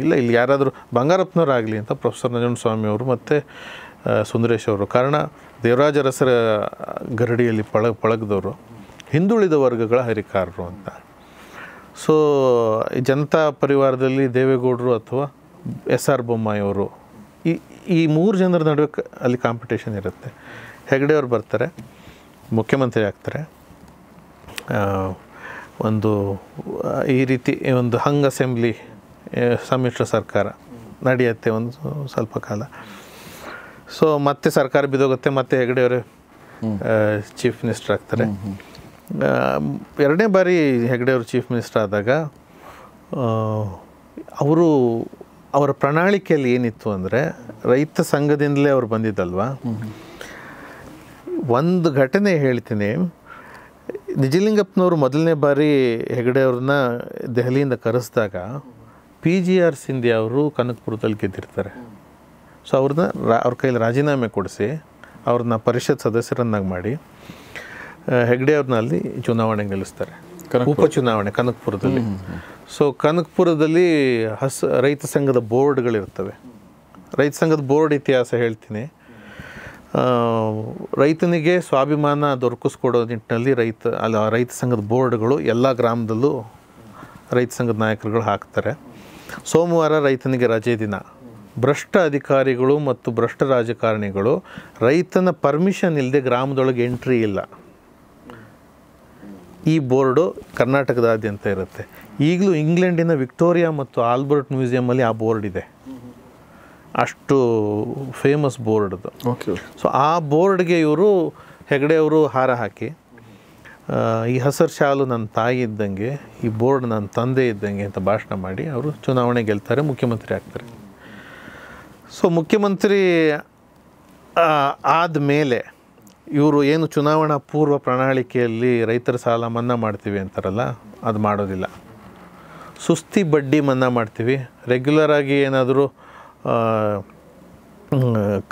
ಇಲ್ಲ ಇಲ್ಲಿ ಯಾರಾದರೂ ಬಂಗಾರಪ್ಪನವ್ರು ಆಗಲಿ ಅಂತ ಪ್ರೊಫೆಸರ್ ನಂಜುಂಡಸ್ವಾಮಿ ಅವರು ಮತ್ತು ಸುಂದರೇಶ್ ಅವರು. ಕಾರಣ ದೇವರಾಜರಸರ ಗರಡಿಯಲ್ಲಿ ಪಳ ಪಳಗದವರು. ಹಿಂದುಳಿದ ವರ್ಗಗಳ ಹರಿಕಾರರು ಅಂತ ಸೊ ಜನತಾ ಪರಿವಾರದಲ್ಲಿ ದೇವೇಗೌಡರು ಅಥವಾ ಎಸ್ ಆರ್ ಬೊಮ್ಮಾಯಿಯವರು ಈ ಈ ಮೂರು ಜನರ ನಡುವೆ ಅಲ್ಲಿ ಕಾಂಪಿಟೇಷನ್ ಇರುತ್ತೆ. ಹೆಗಡೆಯವರು ಬರ್ತಾರೆ ಮುಖ್ಯಮಂತ್ರಿ ಆಗ್ತಾರೆ. ಒಂದು ಈ ರೀತಿ ಒಂದು ಹಂಗ್ ಅಸೆಂಬ್ಲಿ ಸಮ್ಮಿಶ್ರ ಸರ್ಕಾರ ನಡೆಯುತ್ತೆ ಒಂದು ಸ್ವಲ್ಪ ಕಾಲ. ಸೊ ಮತ್ತೆ ಸರ್ಕಾರ ಬಿದ್ದೋಗುತ್ತೆ ಮತ್ತೆ ಹೆಗಡೆಯವರೇ ಚೀಫ್ ಮಿನಿಸ್ಟರ್ ಆಗ್ತಾರೆ. ಎರಡನೇ ಬಾರಿ ಹೆಗಡೆಯವರು ಚೀಫ್ ಮಿನಿಸ್ಟರ್ ಆದಾಗ ಅವರು ಅವರ ಪ್ರಣಾಳಿಕೆಯಲ್ಲಿ ಏನಿತ್ತು ಅಂದರೆ ರೈತ ಸಂಘದಿಂದಲೇ ಅವ್ರು ಬಂದಿದ್ದಲ್ವಾ? ಒಂದು ಘಟನೆ ಹೇಳ್ತೀನಿ. ನಿಜಲಿಂಗಪ್ಪನವರು ಮೊದಲನೇ ಬಾರಿ ಹೆಗ್ಡೆ ಅವ್ರನ್ನ ದೆಹಲಿಯಿಂದ ಕರೆಸಿದಾಗ ಪಿ ಜಿ ಆರ್ ಸಿಂಧಿ ಅವರು ಕನಕಪುರದಲ್ಲಿ ಗೆದ್ದಿರ್ತಾರೆ. ಸೊ ಅವ್ರನ್ನ ರಾ, ಅವ್ರ ಕೈಲಿ ರಾಜೀನಾಮೆ ಕೊಡಿಸಿ ಅವ್ರನ್ನ ಪರಿಷತ್ ಸದಸ್ಯರನ್ನಾಗಿ ಮಾಡಿ ಹೆಗ್ಡೆ ಅವ್ರನ್ನ ಚುನಾವಣೆ ನಿಲ್ಲಿಸ್ತಾರೆ. ಉಪಚುನಾವಣೆ ಕನಕಪುರದಲ್ಲಿ. ಸೊ ಕನಕಪುರದಲ್ಲಿ ಹಸ್ ರೈತ ಸಂಘದ ಬೋರ್ಡ್ಗಳಿರ್ತವೆ ರೈತ ಸಂಘದ ಬೋರ್ಡ್ ಇತಿಹಾಸ ಹೇಳ್ತೀನಿ. ರೈತನಿಗೆ ಸ್ವಾಭಿಮಾನ ದೊರಕಿಸ್ಕೊಡೋ ನಿಟ್ಟಿನಲ್ಲಿ ರೈತ ಅಲ್ಲ ರೈತ ಸಂಘದ ಬೋರ್ಡ್ಗಳು ಎಲ್ಲ ಗ್ರಾಮದಲ್ಲೂ ರೈತ ಸಂಘದ ನಾಯಕರುಗಳು ಹಾಕ್ತಾರೆ. ಸೋಮವಾರ ರೈತನಿಗೆ ರಜೆ ದಿನ. ಭ್ರಷ್ಟ ಅಧಿಕಾರಿಗಳು ಮತ್ತು ಭ್ರಷ್ಟ ರಾಜಕಾರಣಿಗಳು ರೈತನ ಪರ್ಮಿಷನ್ ಇಲ್ಲದೆ ಗ್ರಾಮದೊಳಗೆ ಎಂಟ್ರಿ ಇಲ್ಲ. ಈ ಬೋರ್ಡು ಕರ್ನಾಟಕದಾದ್ಯಂತ ಇರುತ್ತೆ. ಈಗಲೂ ಇಂಗ್ಲೆಂಡಿನ ವಿಕ್ಟೋರಿಯಾ ಮತ್ತು ಆಲ್ಬರ್ಟ್ ಮ್ಯೂಸಿಯಮಲ್ಲಿ ಆ ಬೋರ್ಡ್ ಇದೆ. ಅಷ್ಟು ಫೇಮಸ್ ಬೋರ್ಡ್ ಅದು. ಓಕೆ ಸೊ ಆ ಬೋರ್ಡ್ಗೆ ಇವರು ಹೆಗಡೆ ಅವರು ಹಾರ ಹಾಕಿ ಈ ಹಸಿರು ಶಾಲು ನನ್ನ ತಾಯಿ ಇದ್ದಂಗೆ ಈ ಬೋರ್ಡ್ ನನ್ನ ತಂದೆ ಇದ್ದಂಗೆ ಅಂತ ಭಾಷಣ ಮಾಡಿ ಅವರು ಚುನಾವಣೆ ಗೆಲ್ತಾರೆ ಮುಖ್ಯಮಂತ್ರಿ ಆಗ್ತಾರೆ. ಸೊ ಮುಖ್ಯಮಂತ್ರಿ ಆದಮೇಲೆ ಇವರು ಏನು ಚುನಾವಣಾ ಪೂರ್ವ ಪ್ರಣಾಳಿಕೆಯಲ್ಲಿ ರೈತರ ಸಾಲ ಮನ್ನಾ ಮಾಡ್ತೀವಿ ಅಂತಾರಲ್ಲ ಅದು ಮಾಡೋದಿಲ್ಲ. ಸುಸ್ತಿ ಬಡ್ಡಿ ಮನ್ನಾ ಮಾಡ್ತೀವಿ. ರೆಗ್ಯುಲರ್ ಆಗಿ ಏನಾದರೂ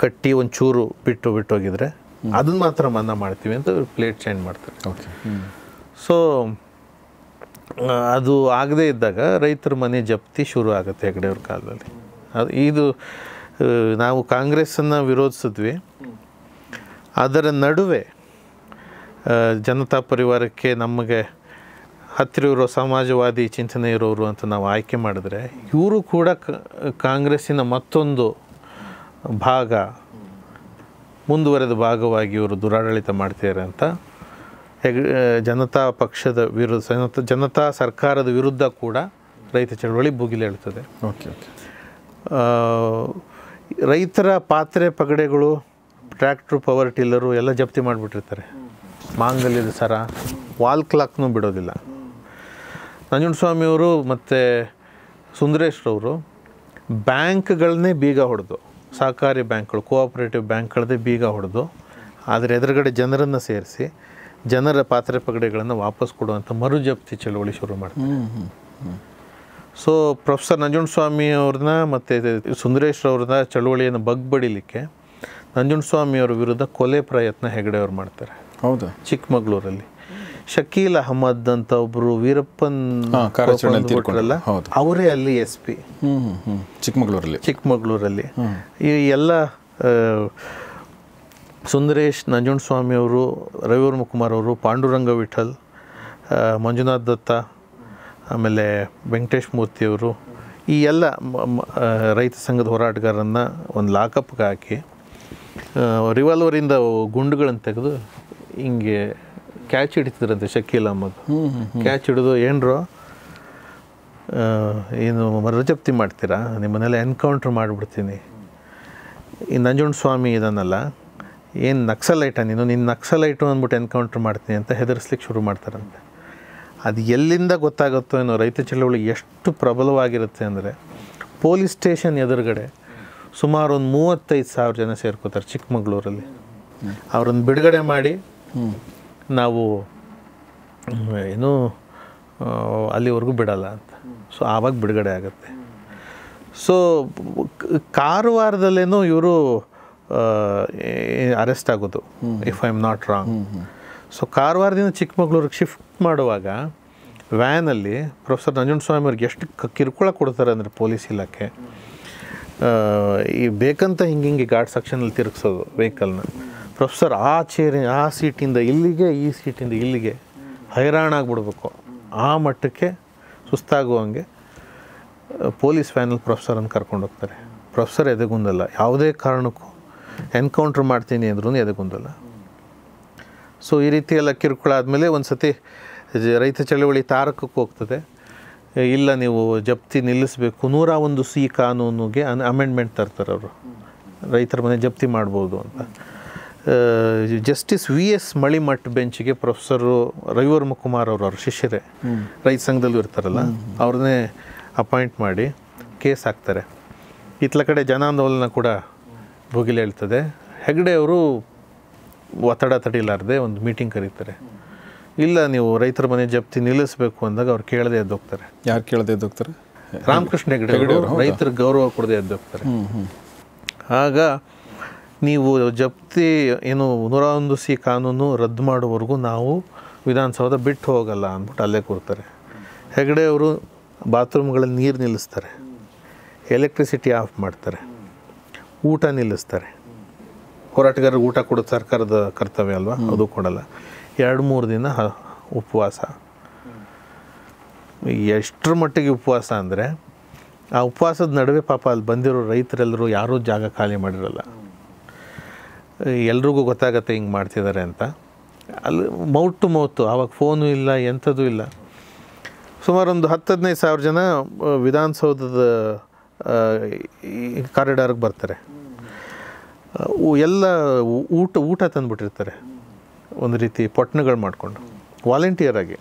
ಕಟ್ಟಿ ಒಂಚೂರು ಬಿಟ್ಟು ಬಿಟ್ಟೋಗಿದ್ರೆ ಅದನ್ನ ಮಾತ್ರ ಮನ್ನಾ ಮಾಡ್ತೀವಿ ಅಂತ ಪ್ಲೇಟ್ ಚೇಂಜ್ ಮಾಡ್ತಾರೆ. ಓಕೆ. ಸೊ ಅದು ಆಗದೇ ಇದ್ದಾಗ ರೈತರ ಮನೆ ಜಪ್ತಿ ಶುರು ಆಗುತ್ತೆ ಹೆಗ್ಡೆಯವ್ರ ಕಾಲದಲ್ಲಿ. ಅದು ಇದು ನಾವು ಕಾಂಗ್ರೆಸ್ಸನ್ನು ವಿರೋಧಿಸಿದ್ವಿ. ಅದರ ನಡುವೆ ಜನತಾ ಪರಿವಾರಕ್ಕೆ ನಮಗೆ ಹತ್ತಿರ ಇರೋ ಸಮಾಜವಾದಿ ಚಿಂತನೆ ಇರೋರು ಅಂತ ನಾವು ಆಯ್ಕೆ ಮಾಡಿದ್ರೆ ಇವರು ಕೂಡ ಕಾಂಗ್ರೆಸ್ಸಿನ ಮತ್ತೊಂದು ಭಾಗ ಮುಂದುವರೆದ ಭಾಗವಾಗಿ ಇವರು ದುರಾಡಳಿತ ಮಾಡ್ತಿದ್ದಾರೆ ಅಂತ ಜನತಾ ಪಕ್ಷದ ವಿರುದ್ಧ ಜನತಾ ಜನತಾ ಸರ್ಕಾರದ ವಿರುದ್ಧ ಕೂಡ ರೈತ ಚಳವಳಿ ಭುಗಿಲೇಳ್ತದೆ ಓಕೆ ಓಕೆ. ರೈತರ ಪಾತ್ರೆ ಪಗಡೆಗಳು ಟ್ರ್ಯಾಕ್ಟ್ರು ಪವರ್ ಟಿಲ್ಲರು ಎಲ್ಲ ಜಪ್ತಿ ಮಾಡಿಬಿಟ್ಟಿರ್ತಾರೆ. ಮಾಂಗಲ್ಯದ ಸರ ವಾಲ್ ಕ್ಲಾಕ್ನೂ ಬಿಡೋದಿಲ್ಲ. ನಂಜುಂಡಸ್ವಾಮಿಯವರು ಮತ್ತು ಸುಂದರೇಶ್ರವರು ಬ್ಯಾಂಕ್ಗಳನ್ನೇ ಬೀಗ ಹೊಡೆದು ಸಹಕಾರಿ ಬ್ಯಾಂಕ್ಗಳು ಕೋಆಪರೇಟಿವ್ ಬ್ಯಾಂಕ್ಗಳದ್ದೇ ಬೀಗ ಹೊಡೆದು ಆದರೆ ಎದುರುಗಡೆ ಜನರನ್ನು ಸೇರಿಸಿ ಜನರ ಪಾತ್ರೆ ಪಗಡೆಗಳನ್ನು ವಾಪಸ್ ಕೊಡುವಂಥ ಮರು ಜಪ್ತಿ ಚಳುವಳಿ ಶುರು ಮಾಡ್ತಾರೆ. ಸೊ ಪ್ರೊಫೆಸರ್ ನಂಜುಂಡಸ್ವಾಮಿ ಅವ್ರನ್ನ ಮತ್ತು ಸುಂದರೇಶ್ರವ್ರನ್ನ ಚಳುವಳಿಯನ್ನು ಬಗ್ಬಡಿಲಿಕ್ಕೆ ನಂಜುಂಡಸ್ವಾಮಿಯವರ ವಿರುದ್ಧ ಕೊಲೆ ಪ್ರಯತ್ನ ಹೆಗಡೆ ಅವ್ರು ಮಾಡ್ತಾರೆ. ಹೌದಾ? ಚಿಕ್ಕಮಗಳೂರಲ್ಲಿ. ಶಕೀಲ್ ಅಹಮದ್ ಅಂತ ಒಬ್ಬರು ವೀರಪ್ಪನ್. ಅವರೇ ಅಲ್ಲಿ ಎಸ್ ಪಿ. ಚಿಕ್ಕಮಗಳೂರಲ್ಲಿ. ಚಿಕ್ಕಮಗಳೂರಲ್ಲಿ. ಈ ಎಲ್ಲ ಸುಂದರೇಶ್ ನಂಜುಂಡಸ್ವಾಮಿ ಅವರು ರವಿವರ್ಮ ಕುಮಾರ್ ಅವರು ಪಾಂಡುರಂಗ ವಿಠಲ್ ಮಂಜುನಾಥ್ ದತ್ತ ಆಮೇಲೆ ವೆಂಕಟೇಶ್ ಮೂರ್ತಿಯವರು ಈ ಎಲ್ಲ ರೈತ ಸಂಘದ ಹೋರಾಟಗಾರರನ್ನು ಒಂದು ಲಾಕಪ್ಗೆ ಹಾಕಿ ರಿವಾಲ್ವರಿಂದ ಗುಂಡುಗಳನ್ನು ತೆಗೆದು ಹಿಂಗೆ ಕ್ಯಾಚ್ ಹಿಡಿತಿದ್ರಂತೆ ಶಕೀಲ್ ಅಹಮದ್. ಕ್ಯಾಚ್ ಹಿಡಿದು ಏನ್ರೋ ಏನು ಮರುಜಪ್ತಿ ಮಾಡ್ತೀರಾ? ನಿಮ್ಮನ್ನೆಲ್ಲ ಎನ್ಕೌಂಟ್ರ್ ಮಾಡಿಬಿಡ್ತೀನಿ. ಈ ನಂಜುಂಡ ಸ್ವಾಮಿ ಇದನ್ನಲ್ಲ ಏನು ನಕ್ಸಲೈಟ ನೀನು? ನಿನ್ನ ನಕ್ಸಲೈಟು ಅಂದ್ಬಿಟ್ಟು ಎನ್ಕೌಂಟ್ರ್ ಮಾಡ್ತೀನಿ ಅಂತ ಹೆದರಿಸ್ಲಿಕ್ಕೆ ಶುರು ಮಾಡ್ತಾರಂತೆ. ಅದು ಎಲ್ಲಿಂದ ಗೊತ್ತಾಗುತ್ತೋ ಏನೋ ರೈತ ಚಳವಳಿ ಎಷ್ಟು ಪ್ರಬಲವಾಗಿರುತ್ತೆ ಅಂದರೆ ಪೊಲೀಸ್ ಸ್ಟೇಷನ್ ಎದುರುಗಡೆ ಸುಮಾರು ಒಂದು ಮೂವತ್ತೈದು ಸಾವಿರ ಜನ ಸೇರ್ಕೋತಾರೆ ಚಿಕ್ಕಮಗಳೂರಲ್ಲಿ. ಅವ್ರನ್ನ ಬಿಡುಗಡೆ ಮಾಡಿ ನಾವು, ಏನು ಅಲ್ಲಿವರೆಗೂ ಬಿಡಲ್ಲ ಅಂತ. ಸೊ ಆವಾಗ ಬಿಡುಗಡೆ ಆಗುತ್ತೆ. ಸೊ ಕಾರವಾರದಲ್ಲೇನು ಇವರು ಅರೆಸ್ಟ್ ಆಗೋದು if I am not wrong so ಕಾರವಾರದಿಂದ ಚಿಕ್ಕಮಗಳೂರಿಗೆ ಶಿಫ್ಟ್ ಮಾಡುವಾಗ ವ್ಯಾನಲ್ಲಿ ಪ್ರೊಫೆಸರ್ ನಂಜುಂಡಸ್ವಾಮಿ ಅವ್ರಿಗೆ ಎಷ್ಟು ಕಿರುಕುಳ ಕೊಡ್ತಾರೆ ಅಂದರೆ ಪೊಲೀಸ್ ಇಲಾಖೆ. ಈ ಬೇಕಂತ ಹಿಂಗೆ ಹಿಂಗೆ ಗಾರ್ಡ್ ಸೆಕ್ಷನಲ್ಲಿ ತಿರುಗಿಸೋದು ವೆಹಿಕಲ್ನ ಪ್ರೊಫೆಸರ್ ಆ ಚೇರಿ ಆ ಸೀಟಿಂದ ಇಲ್ಲಿಗೆ, ಈ ಸೀಟಿಂದ ಇಲ್ಲಿಗೆ ಹೈರಾಣಾಗ್ಬಿಡ್ಬೇಕು ಆ ಮಟ್ಟಕ್ಕೆ ಸುಸ್ತಾಗುವಂಗೆ ಪೊಲೀಸ್ ವ್ಯಾನಲ್ಲಿ ಪ್ರೊಫೆಸರನ್ನು ಕರ್ಕೊಂಡು ಹೋಗ್ತಾರೆ. ಪ್ರೊಫೆಸರ್ ಎದೆಗುಂದಲ್ಲ. ಯಾವುದೇ ಕಾರಣಕ್ಕೂ ಎನ್ಕೌಂಟ್ರ್ ಮಾಡ್ತೀನಿ ಅಂದ್ರೂ ಎದೆಗುಂದಲ್ಲ. ಸೊ ಈ ರೀತಿ ಎಲ್ಲ ಕಿರುಕುಳ ಆದಮೇಲೆ ಒಂದು ಸತಿ ರೈತ ಚಳವಳಿ ತಾರಕಕ್ಕೆ ಹೋಗ್ತದೆ. ಇಲ್ಲ, ನೀವು ಜಪ್ತಿ ನಿಲ್ಲಿಸಬೇಕು. ನೂರ ಒಂದು ಸಿ ಕಾನೂನಿಗೆ ಅನ್ ಅಮೆಂಡ್ಮೆಂಟ್ ತರ್ತಾರೆ ಅವರು. ರೈತರ ಮನೆ ಜಪ್ತಿ ಮಾಡ್ಬೋದು ಅಂತ. ಜಸ್ಟಿಸ್ ವಿ ಎಸ್ ಮಳಿಮಠ್ ಬೆಂಚ್ಗೆ ಪ್ರೊಫೆಸರು ರವಿವರ್ಮ ಕುಮಾರ್ ಅವರು, ಅವ್ರ ಶಿಷ್ಯರೇ. ರೈತ ಸಂಘದಲ್ಲೂ ಇರ್ತಾರಲ್ಲ, ಅವ್ರನ್ನೇ ಅಪಾಯಿಂಟ್ ಮಾಡಿ ಕೇಸ್ ಹಾಕ್ತಾರೆ. ಇತ್ಲ ಕಡೆ ಜನಾಂದೋಲನ ಕೂಡ ಭುಗಿಲೇಳ್ತದೆ. ಹೆಗ್ಡೆ ಅವರು ಒತ್ತಡ ತಡಿಲಾರ್ದೆ ಒಂದು ಮೀಟಿಂಗ್ ಕರೀತಾರೆ. ಇಲ್ಲ ನೀವು ರೈತರ ಮನೆ ಜಪ್ತಿ ನಿಲ್ಲಿಸಬೇಕು ಅಂದಾಗ ಅವ್ರು ಕೇಳದೆ ಎದ್ದೋಗ್ತಾರೆ ಯಾರು ಕೇಳದೆ ಹೋಗ್ತಾರೆ? ರಾಮಕೃಷ್ಣ ಹೆಗಡೆ ಅವರು ರೈತರ ಗೌರವ ಕೊಡದೆ ಎದ್ದೋಗ್ತಾರೆ ಆಗ ನೀವು ಜಪ್ತಿ ಏನು ನೂರ ಒಂದು ಸಿ ಕಾನೂನು ರದ್ದು ಮಾಡುವವರೆಗೂ ನಾವು ವಿಧಾನಸೌಧ ಬಿಟ್ಟು ಹೋಗಲ್ಲ ಅಂದ್ಬಿಟ್ಟು ಅಲ್ಲೇ ಕೂರ್ತಾರೆ. ಹೆಗಡೆ ಅವರು ಬಾತ್ರೂಮ್ಗಳಲ್ಲಿ ನೀರು ನಿಲ್ಲಿಸ್ತಾರೆ. ಎಲೆಕ್ಟ್ರಿಸಿಟಿ ಆಫ್ ಮಾಡ್ತಾರೆ. ಊಟ ನಿಲ್ಲಿಸ್ತಾರೆ. ಹೋರಾಟಗಾರರಿಗೆ ಊಟ ಕೊಡೋದು ಸರ್ಕಾರದ ಕರ್ತವ್ಯ ಅಲ್ವಾ? ಅದು ಕೊಡಲ್ಲ. ಎರಡು ಮೂರು ದಿನ ಉಪವಾಸ. ಎಷ್ಟರ ಮಟ್ಟಿಗೆ ಉಪವಾಸ ಅಂದರೆ ಆ ಉಪವಾಸದ ನಡುವೆ ಪಾಪ ಅಲ್ಲಿ ಬಂದಿರೋ ರೈತರೆಲ್ಲರೂ ಯಾರೂ ಜಾಗ ಖಾಲಿ ಮಾಡಿರಲ್ಲ. ಎಲ್ರಿಗೂ ಗೊತ್ತಾಗತ್ತೆ ಹಿಂಗೆ ಮಾಡ್ತಿದ್ದಾರೆ ಅಂತ. ಅಲ್ಲಿ ಮೌತ್ ಟು ಮೌತು, ಆವಾಗ ಫೋನು ಇಲ್ಲ, ಎಂಥದ್ದು ಇಲ್ಲ. ಸುಮಾರು ಒಂದು ಹತ್ತು ಹದಿನೈದು ಸಾವಿರ ಜನ ವಿಧಾನಸೌಧದ ಕಾರಿಡಾರ್ಗೆ ಬರ್ತಾರೆ. ಎಲ್ಲ ಊಟ ಊಟ ತಂದುಬಿಟ್ಟಿರ್ತಾರೆ. ಒಂದು ರೀತಿ ಪೊಟ್ಟಣಗಳು ಮಾಡಿಕೊಂಡು ವಾಲಂಟಿಯರಾಗಿ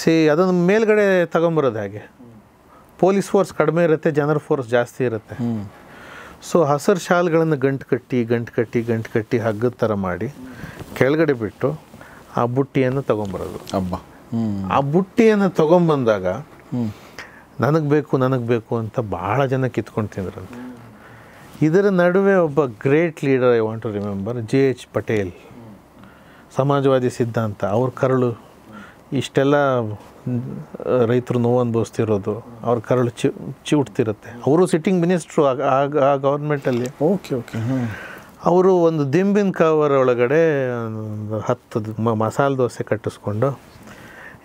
ಸಿ ಅದನ್ನು ಮೇಲ್ಗಡೆ ತಗೊಂಬರೋದು ಹಾಗೆ? ಪೊಲೀಸ್ ಫೋರ್ಸ್ ಕಡಿಮೆ ಇರುತ್ತೆ ಜನರ ಫೋರ್ಸ್ ಜಾಸ್ತಿ ಇರುತ್ತೆ. ಸೊ ಹಸಿರು ಶಾಲ್ಗಳನ್ನು ಗಂಟು ಕಟ್ಟಿ ಗಂಟು ಕಟ್ಟಿ ಗಂಟು ಕಟ್ಟಿ ಹಗ್ಗದ ಥರ ಮಾಡಿ ಕೆಳಗಡೆ ಬಿಟ್ಟು ಆ ಬುಟ್ಟಿಯನ್ನು ತಗೊಂಬರೋದು. ಹಬ್ಬ ಆ ಬುಟ್ಟಿಯನ್ನು ತಗೊಂಬಂದಾಗ ನನಗೆ ಬೇಕು ನನಗೆ ಬೇಕು ಅಂತ ಭಾಳ ಜನ ಕಿತ್ಕೊಂಡು ತಿಂದ್ರಂತೆ. ಇದರ ನಡುವೆ ಒಬ್ಬ great leader I want to remember J H Patel ಸಮಾಜವಾದಿ ಸಿದ್ಧಾಂತ ಅವ್ರ ಕರಳು ಇಷ್ಟೆಲ್ಲ ರೈತರು ನೋವು ಅನುಭವಿಸ್ತಿರೋದು ಅವ್ರ ಕರಳು ಚಿ ಚಿವುಟ್ತಿರುತ್ತೆ. ಅವರು ಸಿಟ್ಟಿಂಗ್ ಮಿನಿಸ್ಟ್ರು ಆಗ ಆ ಗೌರ್ಮೆಂಟಲ್ಲಿ ಓಕೆ ಓಕೆ ಅವರು ಒಂದು ದಿಂಬಿನ ಕವರ್ ಒಳಗಡೆ ಒಂದು ಹತ್ತು ಮ- ಮಸಾಲೆ ದೋಸೆ ಕಟ್ಟಿಸ್ಕೊಂಡು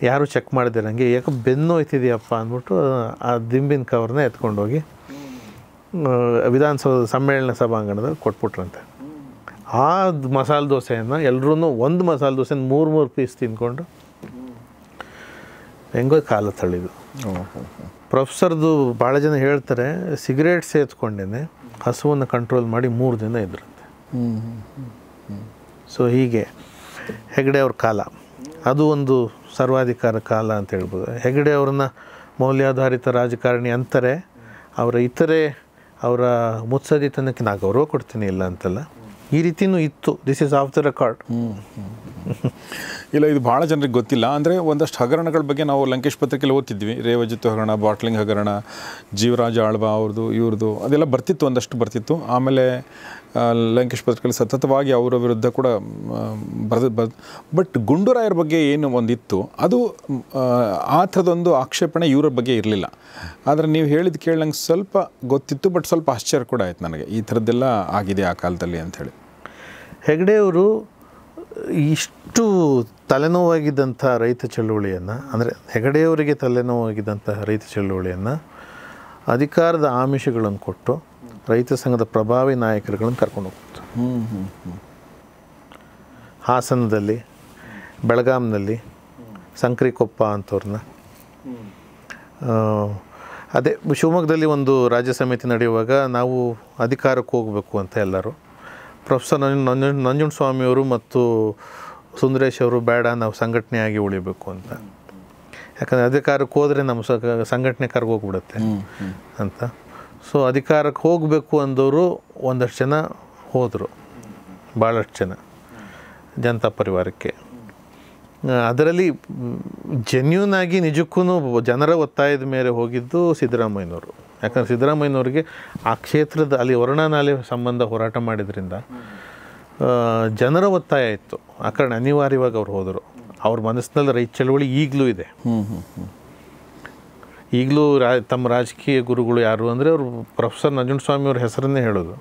ಯಾರು ಚೆಕ್ ಮಾಡಿದಿರಂಗೆ ಯಾಕೆ ಬೆನ್ನು ಹೋಯ್ತಿದೆಯಪ್ಪ ಅಂದ್ಬಿಟ್ಟು ಆ ದಿಂಬಿನ ಕವರ್ನ ಎತ್ಕೊಂಡೋಗಿ ವಿಧಾನಸೌಧ ಸಮ್ಮೇಳನ ಸಭಾಂಗಣದಲ್ಲಿ ಕೊಟ್ಬಿಟ್ರಂತೆ. ಆ ಮಸಾಲೆ ದೋಸೆಯನ್ನು ಎಲ್ಲರೂ ಒಂದು ಮಸಾಲೆ ದೋಸೆನ ಮೂರು ಮೂರು ಪೀಸ್ ತಿನ್ಕೊಂಡು ಹೆಂಗೋ ಕಾಲ ತಳ್ಳಿದ್ರು ಪ್ರೊಫೆಸರ್ದು ಭಾಳ ಜನ ಹೇಳ್ತಾರೆ ಸಿಗರೇಟ್ ಸೇತ್ಕೊಂಡೇನೆ ಹಸುವನ್ನು ಕಂಟ್ರೋಲ್ ಮಾಡಿ ಮೂರು ದಿನ ಇದ್ರಂತೆ. ಸೊ ಹೀಗೆ ಹೆಗಡೆ ಅವ್ರ ಕಾಲ. ಅದು ಒಂದು ಸರ್ವಾಧಿಕಾರ ಕಾಲ ಅಂತ ಹೇಳ್ಬೋದು. ಹೆಗಡೆ ಅವ್ರನ್ನ ಮೌಲ್ಯಾಧಾರಿತ ರಾಜಕಾರಣಿ ಅಂತಾರೆ. ಅವರ ಇತರೆ ಅವರ ಮುತ್ಸದಿತನಕ್ಕೆ ನಾ ಗೌರವ ಕೊಡ್ತೀನಿ ಇಲ್ಲ ಅಂತಲ್ಲ. ಈ ರೀತಿನೂ ಇತ್ತು. This is off the record ಇಲ್ಲ, ಇದು ಭಾಳ ಜನರಿಗೆ ಗೊತ್ತಿಲ್ಲ. ಅಂದರೆ ಒಂದಷ್ಟು ಹಗರಣಗಳ ಬಗ್ಗೆ ನಾವು ಲಂಕೇಶ್ ಪತ್ರಿಕೆಯಲ್ಲಿ ಓದ್ತಿದ್ವಿ. ರೇವಜಿತ್ ಹಗರಣ, ಬಾಟ್ಲಿಂಗ್ ಹಗರಣ, ಜೀವರಾಜ ಆಳ್ವ ಅವ್ರದ್ದು ಇವ್ರದ್ದು ಅದೆಲ್ಲ ಬರ್ತಿತ್ತು, ಒಂದಷ್ಟು ಬರ್ತಿತ್ತು. ಆಮೇಲೆ ಲಂಕೇಶ್ ಪತ್ರಿಕೆಯಲ್ಲಿ ಸತತವಾಗಿ ಅವರ ವಿರುದ್ಧ ಕೂಡ ಬರೆದು ಬರ್ ಬಟ್ ಗುಂಡೂರಾಯರ ಬಗ್ಗೆ ಏನು ಒಂದಿತ್ತು ಅದು ಆ, ಥರದೊಂದು ಆಕ್ಷೇಪಣೆ ಇವರ ಬಗ್ಗೆ ಇರಲಿಲ್ಲ. ಆದರೆ ನೀವು ಹೇಳಿದ ಕೇಳಿ ನಂಗೆ ಸ್ವಲ್ಪ ಗೊತ್ತಿತ್ತು ಬಟ್ ಸ್ವಲ್ಪ ಆಶ್ಚರ್ಯ ಕೂಡ ಆಯ್ತು ನನಗೆ. ಈ ಥರದ್ದೆಲ್ಲ ಆಗಿದೆ ಆ ಕಾಲದಲ್ಲಿ ಅಂಥೇಳಿ ಹೆಗಡೆಯವರು ಇಷ್ಟು ತಲೆನೋವಾಗಿದ್ದಂಥ ರೈತ ಚಳುವಳಿಯನ್ನು ಅಂದರೆ ಹೆಗಡೆಯವರಿಗೆ ತಲೆನೋವಾಗಿದ್ದಂಥ ರೈತ ಚಳುವಳಿಯನ್ನು ಅಧಿಕಾರದ ಆಮಿಷಗಳನ್ನು ಕೊಟ್ಟು ರೈತ ಸಂಘದ ಪ್ರಭಾವಿ ನಾಯಕರುಗಳನ್ನು ಕರ್ಕೊಂಡು ಹೋಗ್ತಾರೆ ಹಾಸನದಲ್ಲಿ, ಬೆಳಗಾಂನಲ್ಲಿ, ಸಂಕ್ರಿಕೊಪ್ಪ ಅಂಥವ್ರನ್ನ ಅದೇ, ಶಿವಮೊಗ್ಗದಲ್ಲಿ ಒಂದು ರಾಜ್ಯ ಸಮಿತಿ ನಡೆಯುವಾಗ ನಾವು ಅಧಿಕಾರಕ್ಕೆ ಹೋಗಬೇಕು ಅಂತ ಎಲ್ಲರೂ. ಪ್ರೊಫೆಸರ್ ನಂಜು ನಂಜುಂಡಸ್ವಾಮಿಯವರು ಮತ್ತು ಸುಂದರೇಶ್ ಅವರು, ಬೇಡ, ನಾವು ಸಂಘಟನೆಯಾಗಿ ಉಳಿಬೇಕು ಅಂತ. ಯಾಕಂದರೆ ಅಧಿಕಾರಕ್ಕೆ ಹೋದರೆ ನಮ್ಮ ಸಂಘಟನೆ ಕರ್ಗೋಗ್ಬಿಡುತ್ತೆ ಅಂತ. ಸೊ ಅಧಿಕಾರಕ್ಕೆ ಹೋಗಬೇಕು ಅಂದವರು ಒಂದಷ್ಟು ಜನ ಹೋದರು. ಭಾಳಷ್ಟು ಜನ ಜನತಾ ಪರಿವಾರಕ್ಕೆ. ಅದರಲ್ಲಿ ಜೆನ್ಯೂನ್ ಆಗಿ ನಿಜಕ್ಕೂ ಜನರ ಒತ್ತಾಯದ ಮೇಲೆ ಹೋಗಿದ್ದು ಸಿದ್ದರಾಮಯ್ಯನವರು. ಯಾಕಂದ್ರೆ ಸಿದ್ದರಾಮಯ್ಯನವ್ರಿಗೆ ಆ ಕ್ಷೇತ್ರದ ಅಲ್ಲಿ ವರ್ಣನಾಲೆ ಸಂಬಂಧ ಹೋರಾಟ ಮಾಡಿದ್ರಿಂದ ಜನರ ಒತ್ತಾಯ ಇತ್ತು. ಆ ಕಾರಣ ಅನಿವಾರ್ಯವಾಗಿ ಅವ್ರು ಹೋದರು. ಅವ್ರ ಮನಸ್ಸಿನಲ್ಲಿ ರೈತ ಚಳವಳಿ ಈಗಲೂ ಇದೆ. ಈಗಲೂ ರಾ ತಮ್ಮ ರಾಜಕೀಯ ಗುರುಗಳು ಯಾರು ಅಂದರೆ ಅವರು ಪ್ರೊಫೆಸರ್ ನಂಜುಂಡಸ್ವಾಮಿ ಅವ್ರ ಹೆಸರನ್ನೇ ಹೇಳೋದು.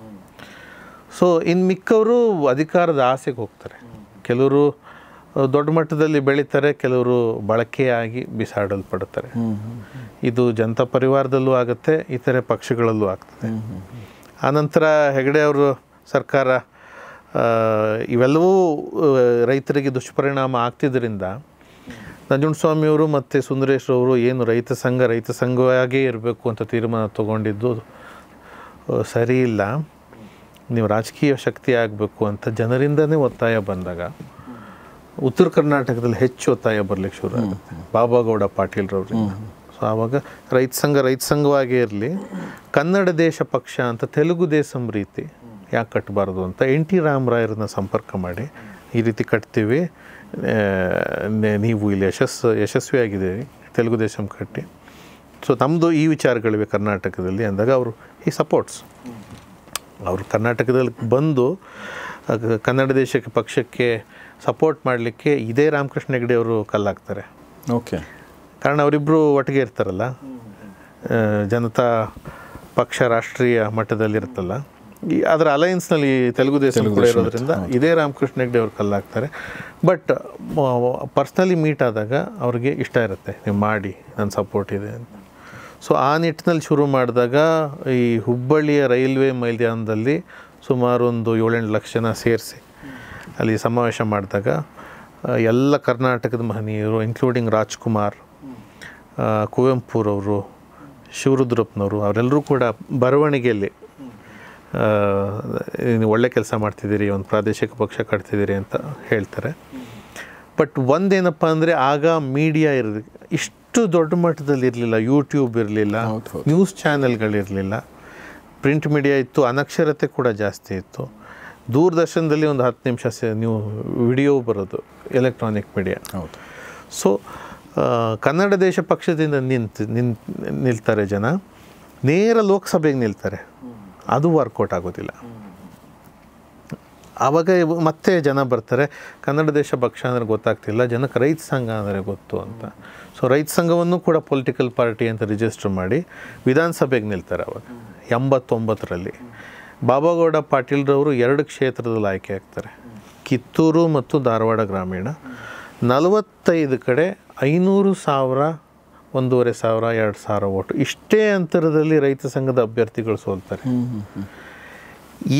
ಸೊ ಇನ್ನು ಮಿಕ್ಕವರು ಅಧಿಕಾರದ ಆಸೆಗೆ ಹೋಗ್ತಾರೆ. ಕೆಲವರು ದೊಡ್ಡ ಮಟ್ಟದಲ್ಲಿ ಬೆಳೀತಾರೆ, ಕೆಲವರು ಬಳಕೆಯಾಗಿ ಬಿಸಾಡಲ್ಪಡುತ್ತಾರೆ. ಇದು ಜನತಾ ಪರಿವಾರದಲ್ಲೂ ಆಗುತ್ತೆ, ಇತರೆ ಪಕ್ಷಗಳಲ್ಲೂ ಆಗ್ತದೆ. ಆನಂತರ ಹೆಗಡೆ ಅವರು ಸರ್ಕಾರ ಇವೆಲ್ಲವೂ ರೈತರಿಗೆ ದುಷ್ಪರಿಣಾಮ ಆಗ್ತಿದ್ದರಿಂದ ನಂಜುಂಡಸ್ವಾಮಿಯವರು ಮತ್ತು ಸುಂದರೇಶ್ ಅವರು ಏನು ರೈತ ಸಂಘ ರೈತ ಸಂಘವಾಗೇ ಇರಬೇಕು ಅಂತ ತೀರ್ಮಾನ ತಗೊಂಡಿದ್ದು ಸರಿ ಇಲ್ಲ ನೀವು ರಾಜಕೀಯ ಶಕ್ತಿ ಆಗಬೇಕು ಅಂತ ಜನರಿಂದನೇ ಒತ್ತಾಯ ಬಂದಾಗ ಉತ್ತರ ಕರ್ನಾಟಕದಲ್ಲಿ ಹೆಚ್ಚು ಒತ್ತಾಯ ಬರಲಿಕ್ಕೆ ಶುರು ಆಗುತ್ತೆ. ಬಾಬಾಗೌಡ ಪಾಟೀಲ್ರವ್ರಿಂದ ಸೊ ಆವಾಗ ರೈತ ಸಂಘ ರೈತ ಸಂಘವಾಗೇ ಇರಲಿ. ಕನ್ನಡ ದೇಶ ಪಕ್ಷ ಅಂತ ತೆಲುಗು ದೇಶಂ ರೀತಿ ಯಾಕೆ ಕಟ್ಟಬಾರ್ದು ಅಂತ ಎನ್ ಟಿ ರಾಮರಾಯರನ್ನ ಸಂಪರ್ಕ ಮಾಡಿ ಈ ರೀತಿ ಕಟ್ತೀವಿ. ನೀವು ಇಲ್ಲಿ ಯಶಸ್ಸು ಯಶಸ್ವಿಯಾಗಿದ್ದೀರಿ ತೆಲುಗು ದೇಶಂ ಕಟ್ಟಿ. ಸೊ ನಮ್ಮದು ಈ ವಿಚಾರಗಳಿವೆ ಕರ್ನಾಟಕದಲ್ಲಿ ಅಂದಾಗ ಅವರು ಈ ಸಪೋರ್ಟ್ಸ್ ಅವರು ಕರ್ನಾಟಕದಲ್ಲಿ ಬಂದು ಕನ್ನಡ ದೇಶಕ್ಕೆ ಪಕ್ಷಕ್ಕೆ ಸಪೋರ್ಟ್ ಮಾಡಲಿಕ್ಕೆ ಇದೇ ರಾಮಕೃಷ್ಣ ಹೆಗಡೆ ಅವರು ಕಲ್ಲಾಗ್ತಾರೆ. ಓಕೆ ಕಾರಣ ಅವರಿಬ್ಬರು ಒಟ್ಟಿಗೆ ಇರ್ತಾರಲ್ಲ. ಜನತಾ ಪಕ್ಷ ರಾಷ್ಟ್ರೀಯ ಮಟ್ಟದಲ್ಲಿ ಇರುತ್ತಲ್ಲ ಈ ಅದರ ಅಲಯನ್ಸ್ನಲ್ಲಿ ತೆಲುಗು ದೇಶ ಕೂಡ ಇರೋದ್ರಿಂದ ಇದೇ ರಾಮಕೃಷ್ಣ ಹೆಗ್ಡೆ ಅವ್ರು ಕಲ್ಲಾಗ್ತಾರೆ. ಬಟ್ ಪರ್ಸ್ನಲಿ ಮೀಟ್ ಆದಾಗ ಅವ್ರಿಗೆ ಇಷ್ಟ ಇರುತ್ತೆ ನೀವು ಮಾಡಿ ನನ್ನ ಸಪೋರ್ಟ್ ಇದೆ ಅಂತ. ಸೊ ಆ ನಿಟ್ಟಿನಲ್ಲಿ ಶುರು ಮಾಡಿದಾಗ ಈ ಹುಬ್ಬಳ್ಳಿಯ ರೈಲ್ವೆ ಮೈದಾನದಲ್ಲಿ ಸುಮಾರು ಒಂದು ಏಳೆಂಟು ಲಕ್ಷ ಜನ ಸೇರಿಸಿ ಅಲ್ಲಿ ಸಮಾವೇಶ ಮಾಡಿದಾಗ ಎಲ್ಲ ಕರ್ನಾಟಕದ ಮಹನೀಯರು ಇನ್ಕ್ಲೂಡಿಂಗ್ ರಾಜ್ಕುಮಾರ್ ಕುವೆಂಪುರವರು ಶಿವರುದ್ರಪ್ಪನವರು ಅವರೆಲ್ಲರೂ ಕೂಡ ಬರವಣಿಗೆಯಲ್ಲಿ ನೀವು ಒಳ್ಳೆ ಕೆಲಸ ಮಾಡ್ತಿದ್ದೀರಿ ಒಂದು ಪ್ರಾದೇಶಿಕ ಪಕ್ಷ ಕಟ್ತಿದ್ದೀರಿ ಅಂತ ಹೇಳ್ತಾರೆ. ಬಟ್ ಒಂದೇನಪ್ಪ ಅಂದರೆ ಆಗ ಮೀಡಿಯಾ ಇರ ಇಷ್ಟು ದೊಡ್ಡ ಮಟ್ಟದಲ್ಲಿ ಇರಲಿಲ್ಲ ಯೂಟ್ಯೂಬ್ ಇರಲಿಲ್ಲ. ನ್ಯೂಸ್ ಚಾನೆಲ್ಗಳಿರಲಿಲ್ಲ ಪ್ರಿಂಟ್ ಮೀಡಿಯಾ ಇತ್ತು ಅನಕ್ಷರತೆ ಕೂಡ ಜಾಸ್ತಿ ಇತ್ತು. ದೂರದರ್ಶನದಲ್ಲಿ ಒಂದು ಹತ್ತು ನಿಮಿಷ ನೀವು ವಿಡಿಯೋ ಬರೋದು ಎಲೆಕ್ಟ್ರಾನಿಕ್ ಮೀಡಿಯಾ ಹೌದು. ಸೊ ಕನ್ನಡ ದೇಶ ಪಕ್ಷದಿಂದ ನಿಂತು ನಿಂತ ನಿಲ್ತಾರೆ ಜನ. ನೇರ ಲೋಕಸಭೆಗೆ ನಿಲ್ತಾರೆ. ಅದು ವರ್ಕೌಟ್ ಆಗೋದಿಲ್ಲ. ಆವಾಗ ಮತ್ತೆ ಜನ ಬರ್ತಾರೆ, ಕನ್ನಡ ದೇಶ ಪಕ್ಷ ಅಂದರೆ ಗೊತ್ತಾಗ್ತಿಲ್ಲ ಜನಕ್ಕೆ ರೈತ ಸಂಘ ಅಂದರೆ ಗೊತ್ತು ಅಂತ. ಸೊ ರೈತ ಸಂಘವನ್ನು ಕೂಡ ಪೊಲಿಟಿಕಲ್ ಪಾರ್ಟಿ ಅಂತ ರಿಜಿಸ್ಟರ್ ಮಾಡಿ ವಿಧಾನಸಭೆಗೆ ನಿಲ್ತಾರೆ ಅವಾಗ, ಎಂಬತ್ತೊಂಬತ್ತರಲ್ಲಿ. ಬಾಬಾಗೌಡ ಪಾಟೀಲ್ರವರು ಎರಡು ಕ್ಷೇತ್ರದಲ್ಲಿ ಆಯ್ಕೆ ಆಗ್ತಾರೆ, ಕಿತ್ತೂರು ಮತ್ತು ಧಾರವಾಡ ಗ್ರಾಮೀಣ. ನಲವತ್ತೈದು ಕಡೆ ಐನೂರು ಸಾವಿರ ಒಂದೂವರೆ ಸಾವಿರ ಎರಡು ಸಾವಿರ ಓಟು ಇಷ್ಟೇ ಅಂತರದಲ್ಲಿ ರೈತ ಸಂಘದ ಅಭ್ಯರ್ಥಿಗಳು ಸೋಲ್ತಾರೆ.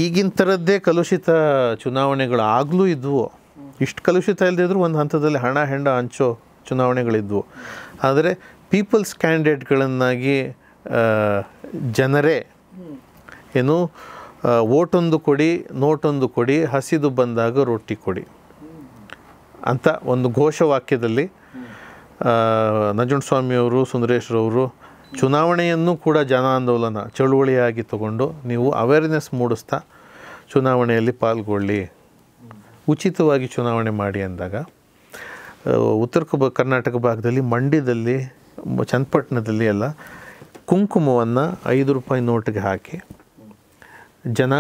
ಈಗಿನ ಥರದ್ದೇ ಕಲುಷಿತ ಚುನಾವಣೆಗಳು ಆಗಲೂ ಇದ್ವು. ಇಷ್ಟು ಕಲುಷಿತ ಇಲ್ಲದಿದ್ರು ಒಂದು ಹಂತದಲ್ಲಿ ಹಣ ಹೆಂಡ ಹಂಚೋ ಚುನಾವಣೆಗಳಿದ್ವು. ಆದರೆ ಪೀಪಲ್ಸ್ ಕ್ಯಾಂಡಿಡೇಟ್ಗಳನ್ನಾಗಿ ಜನರೇ ಏನು ಓಟೊಂದು ಕೊಡಿ ನೋಟೊಂದು ಕೊಡಿ ಹಸಿದು ಬಂದಾಗ ರೊಟ್ಟಿ ಕೊಡಿ ಅಂತ ಒಂದು ಘೋಷವಾಕ್ಯದಲ್ಲಿ ನಂಜುಂಡಸ್ವಾಮಿಯವರು, ಸುಂದರೇಶ್ರವರು ಚುನಾವಣೆಯನ್ನು ಕೂಡ ಜನ ಆಂದೋಲನ ಚಳುವಳಿಯಾಗಿ ತಗೊಂಡು ನೀವು ಅವೇರ್ನೆಸ್ ಮೂಡಿಸ್ತಾ ಚುನಾವಣೆಯಲ್ಲಿ ಪಾಲ್ಗೊಳ್ಳಿ. ಉಚಿತವಾಗಿ ಚುನಾವಣೆ ಮಾಡಿ ಅಂದಾಗ ಉತ್ತರ ಕರ್ನಾಟಕ ಭಾಗದಲ್ಲಿ, ಮಂಡ್ಯದಲ್ಲಿ, ಚನ್ನಪಟ್ಟಣದಲ್ಲಿ ಎಲ್ಲ ಕುಂಕುಮವನ್ನು ಐದು ರೂಪಾಯಿ ನೋಟಿಗೆ ಹಾಕಿ ಜನ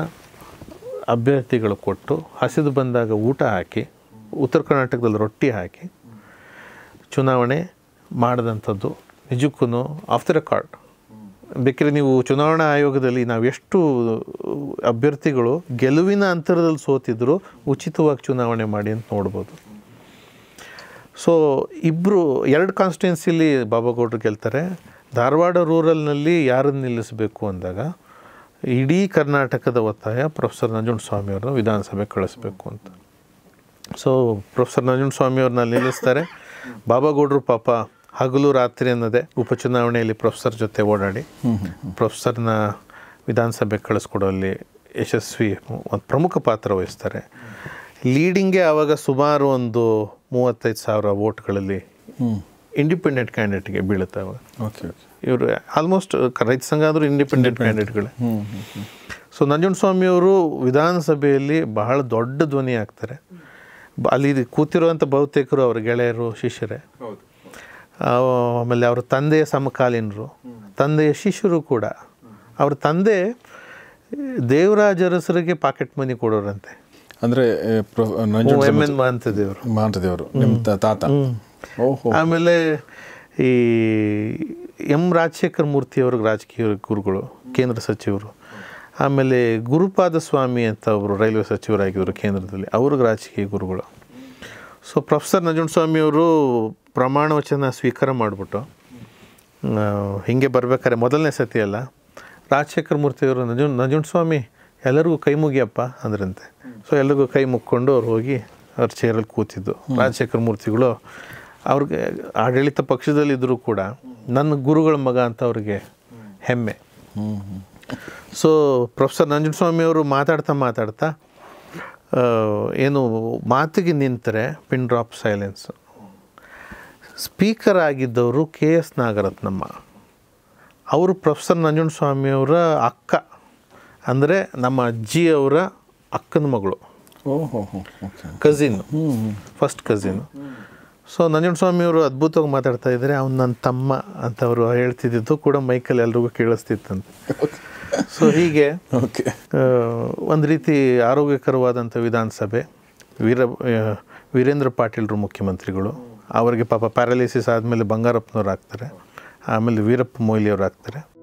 ಅಭ್ಯರ್ಥಿಗಳು ಕೊಟ್ಟು, ಹಸಿದು ಬಂದಾಗ ಊಟ ಹಾಕಿ, ಉತ್ತರ ಕರ್ನಾಟಕದಲ್ಲಿ ರೊಟ್ಟಿ ಹಾಕಿ ಚುನಾವಣೆ ಮಾಡಿದಂಥದ್ದು ನಿಜಕ್ಕೂ ಆಫ್ ದ ರೆಕಾರ್ಡ್ ಬೇಕಿದ್ರೆ ನೀವು ಚುನಾವಣಾ ಆಯೋಗದಲ್ಲಿ ನಾವು ಎಷ್ಟು ಅಭ್ಯರ್ಥಿಗಳು ಗೆಲುವಿನ ಅಂತರದಲ್ಲಿ ಸೋತಿದ್ರು ಉಚಿತವಾಗಿ ಚುನಾವಣೆ ಮಾಡಿ ಅಂತ ನೋಡ್ಬೋದು. ಸೊ ಇಬ್ಬರು ಎರಡು ಕಾನ್ಸ್ಟಿಟ್ಯೂನ್ಸಿಲಿ ಬಾಬಾಗೌಡರು ಗೆಲ್ತಾರೆ. ಧಾರವಾಡ ರೂರಲ್ನಲ್ಲಿ ಯಾರನ್ನು ನಿಲ್ಲಿಸಬೇಕು ಅಂದಾಗ ಇಡೀ ಕರ್ನಾಟಕದ ಒತ್ತಾಯ ಪ್ರೊಫೆಸರ್ ನಂಜುಂಡಸ್ವಾಮಿಯವ್ರನ್ನ ವಿಧಾನಸಭೆ ಕಳಿಸ್ಬೇಕು ಅಂತ. So professor ನಂಜುಂಡಸ್ವಾಮಿಯವ್ರನ್ನ ನಿಲ್ಲಿಸ್ತಾರೆ. ಬಾಬಾಗೌಡರು ಪಾಪ ಹಗಲು ರಾತ್ರಿ ಅನ್ನೋದೇ ಉಪಚುನಾವಣೆಯಲ್ಲಿ ಪ್ರೊಫೆಸರ್ ಜೊತೆ ಓಡಾಡಿ ಪ್ರೊಫೆಸರ್ನ ವಿಧಾನಸಭೆ ಕಳಿಸ್ಕೊಡೋಲ್ಲಿ ಯಶಸ್ವಿ ಒಂದು ಪ್ರಮುಖ ಪಾತ್ರ ವಹಿಸ್ತಾರೆ. ಲೀಡಿಂಗ್ಗೆ ಆವಾಗ ಸುಮಾರು ಒಂದು ಮೂವತ್ತೈದು ಸಾವಿರ ವೋಟ್ಗಳಲ್ಲಿ ಇಂಡಿಪೆಂಡೆಂಟ್ ಕ್ಯಾಂಡಿಡೇಟ್ಗೆ ಬೀಳುತ್ತೆ ಅವಾಗ ಇವರು ಆಲ್ಮೋಸ್ಟ್ ರೈತ ಸಂಘ ಆದರೂ ಇಂಡಿಪೆಂಡೆಂಟ್ ಕ್ಯಾಂಡಿಡೇಟ್ಗಳೇ. ಸೊ ನಂಜುಂಡಸ್ವಾಮಿಯವರು ವಿಧಾನಸಭೆಯಲ್ಲಿ ಬಹಳ ದೊಡ್ಡ ಧ್ವನಿ ಆಗ್ತಾರೆ ಅಲ್ಲಿ ಕೂತಿರುವಂಥ ಬಹುತೇಕರು ಅವ್ರ ಗೆಳೆಯರು ಶಿಷ್ಯರೇ. ಆಮೇಲೆ ಅವ್ರ ತಂದೆಯ ಸಮಕಾಲೀನರು ತಂದೆಯ ಶಿಷ್ಯರು ಕೂಡ. ಅವ್ರ ತಂದೆ ದೇವರಾಜ ಅರಸರಿಗೆ ಪಾಕೆಟ್ ಮನಿ ಕೊಡೋರಂತೆ. ಅಂದರೆ ಎಂ ಎನ್ ಮಹಂತದೇವರು ಮಹಾಂತದೇವರು ನಿಮ್ಮ ತಾತ. ಆಮೇಲೆ ಈ ಎಂ ರಾಜಶೇಖರ್ ಮೂರ್ತಿ ಅವ್ರಿಗೆ ರಾಜಕೀಯ ಗುರುಗಳು ಕೇಂದ್ರ ಸಚಿವರು. ಆಮೇಲೆ ಗುರುಪಾದ ಸ್ವಾಮಿ ಅಂತ ಅವರು ರೈಲ್ವೆ ಸಚಿವರಾಗಿದ್ದರು ಕೇಂದ್ರದಲ್ಲಿ, ಅವ್ರಿಗೆ ರಾಜಕೀಯ ಗುರುಗಳು. ಸೊ ಪ್ರೊಫೆಸರ್ ನಂಜುಂಡಸ್ವಾಮಿ ಅವರು ಪ್ರಮಾಣ ವಚನ ಸ್ವೀಕಾರ ಮಾಡಿಬಿಟ್ಟು ಹಿಂಗೆ ಬರಬೇಕಾದ್ರೆ ಮೊದಲನೇ ಸತಿ ಅಲ್ಲ, ರಾಜಶೇಖರ್ ಮೂರ್ತಿಯವರು ನಂಜುಂಡ ಸ್ವಾಮಿ ಎಲ್ಲರಿಗೂ ಕೈ ಮುಗಿಯಪ್ಪ ಅಂದ್ರಂತೆ. ಸೊ ಎಲ್ಲರಿಗೂ ಕೈ ಮುಕ್ಕೊಂಡು ಅವ್ರು ಹೋಗಿ ಅವ್ರ ಚೇರಲ್ಲಿ ಕೂತಿದ್ದು ರಾಜಶೇಖರ್ ಮೂರ್ತಿಗಳು. ಅವ್ರಿಗೆ ಆಡಳಿತ ಪಕ್ಷದಲ್ಲಿದ್ದರೂ ಕೂಡ ನನ್ನ ಗುರುಗಳ ಮಗ ಅಂತ ಅವ್ರಿಗೆ ಹೆಮ್ಮೆ. ಸೊ ಪ್ರೊಫೆಸರ್ ನಂಜುಂಡಸ್ವಾಮಿ ಅವರು ಮಾತಾಡ್ತಾ ಮಾತಾಡ್ತಾ ಏನು ಮಾತಿಗೆ ನಿಂತರೆ ಪಿನ್ ಡ್ರಾಪ್ ಸೈಲೆನ್ಸ್. ಸ್ಪೀಕರ್ ಆಗಿದ್ದವರು ಕೆ ಎಸ್ ನಾಗರತ್ನಮ್ಮ. ಅವರು ಪ್ರೊಫೆಸರ್ ನಂಜುಂಡಸ್ವಾಮಿಯವರ ಅಕ್ಕ ಅಂದರೆ ನಮ್ಮ ಅಜ್ಜಿಯವರ ಅಕ್ಕನ ಮಗಳು. ಕಝಿನ್ ಫಸ್ಟ್ ಕಸಿನ್ ಸೊ ನಂಜುಂಡಸ್ವಾಮಿಯವರು ಅದ್ಭುತವಾಗಿ ಮಾತಾಡ್ತಾ ಇದ್ದಾರೆ ಅವ್ನು ನನ್ನ ತಮ್ಮ ಅಂತ ಅವರು ಹೇಳ್ತಿದ್ದಿದ್ದು ಕೂಡ ಮೈಕಲ್ಲಿ ಎಲ್ರಿಗೂ ಕೇಳಿಸ್ತಿತ್ತಂತೆ. ಸೊ ಹೀಗೆ ಓಕೆ ಒಂದು ರೀತಿ ಆರೋಗ್ಯಕರವಾದಂಥ ವಿಧಾನಸಭೆ ವೀರ ವೀರೇಂದ್ರ ಪಾಟೀಲ್ರು ಮುಖ್ಯಮಂತ್ರಿಗಳು ಅವರಿಗೆ ಪಾಪ ಪ್ಯಾರಾಲಿಸಿಸ್ ಆದಮೇಲೆ ಬಂಗಾರಪ್ಪನವ್ರು ಆಗ್ತಾರೆ ಆಮೇಲೆ ವೀರಪ್ಪ ಮೊಯ್ಲಿಯವರು ಆಗ್ತಾರೆ.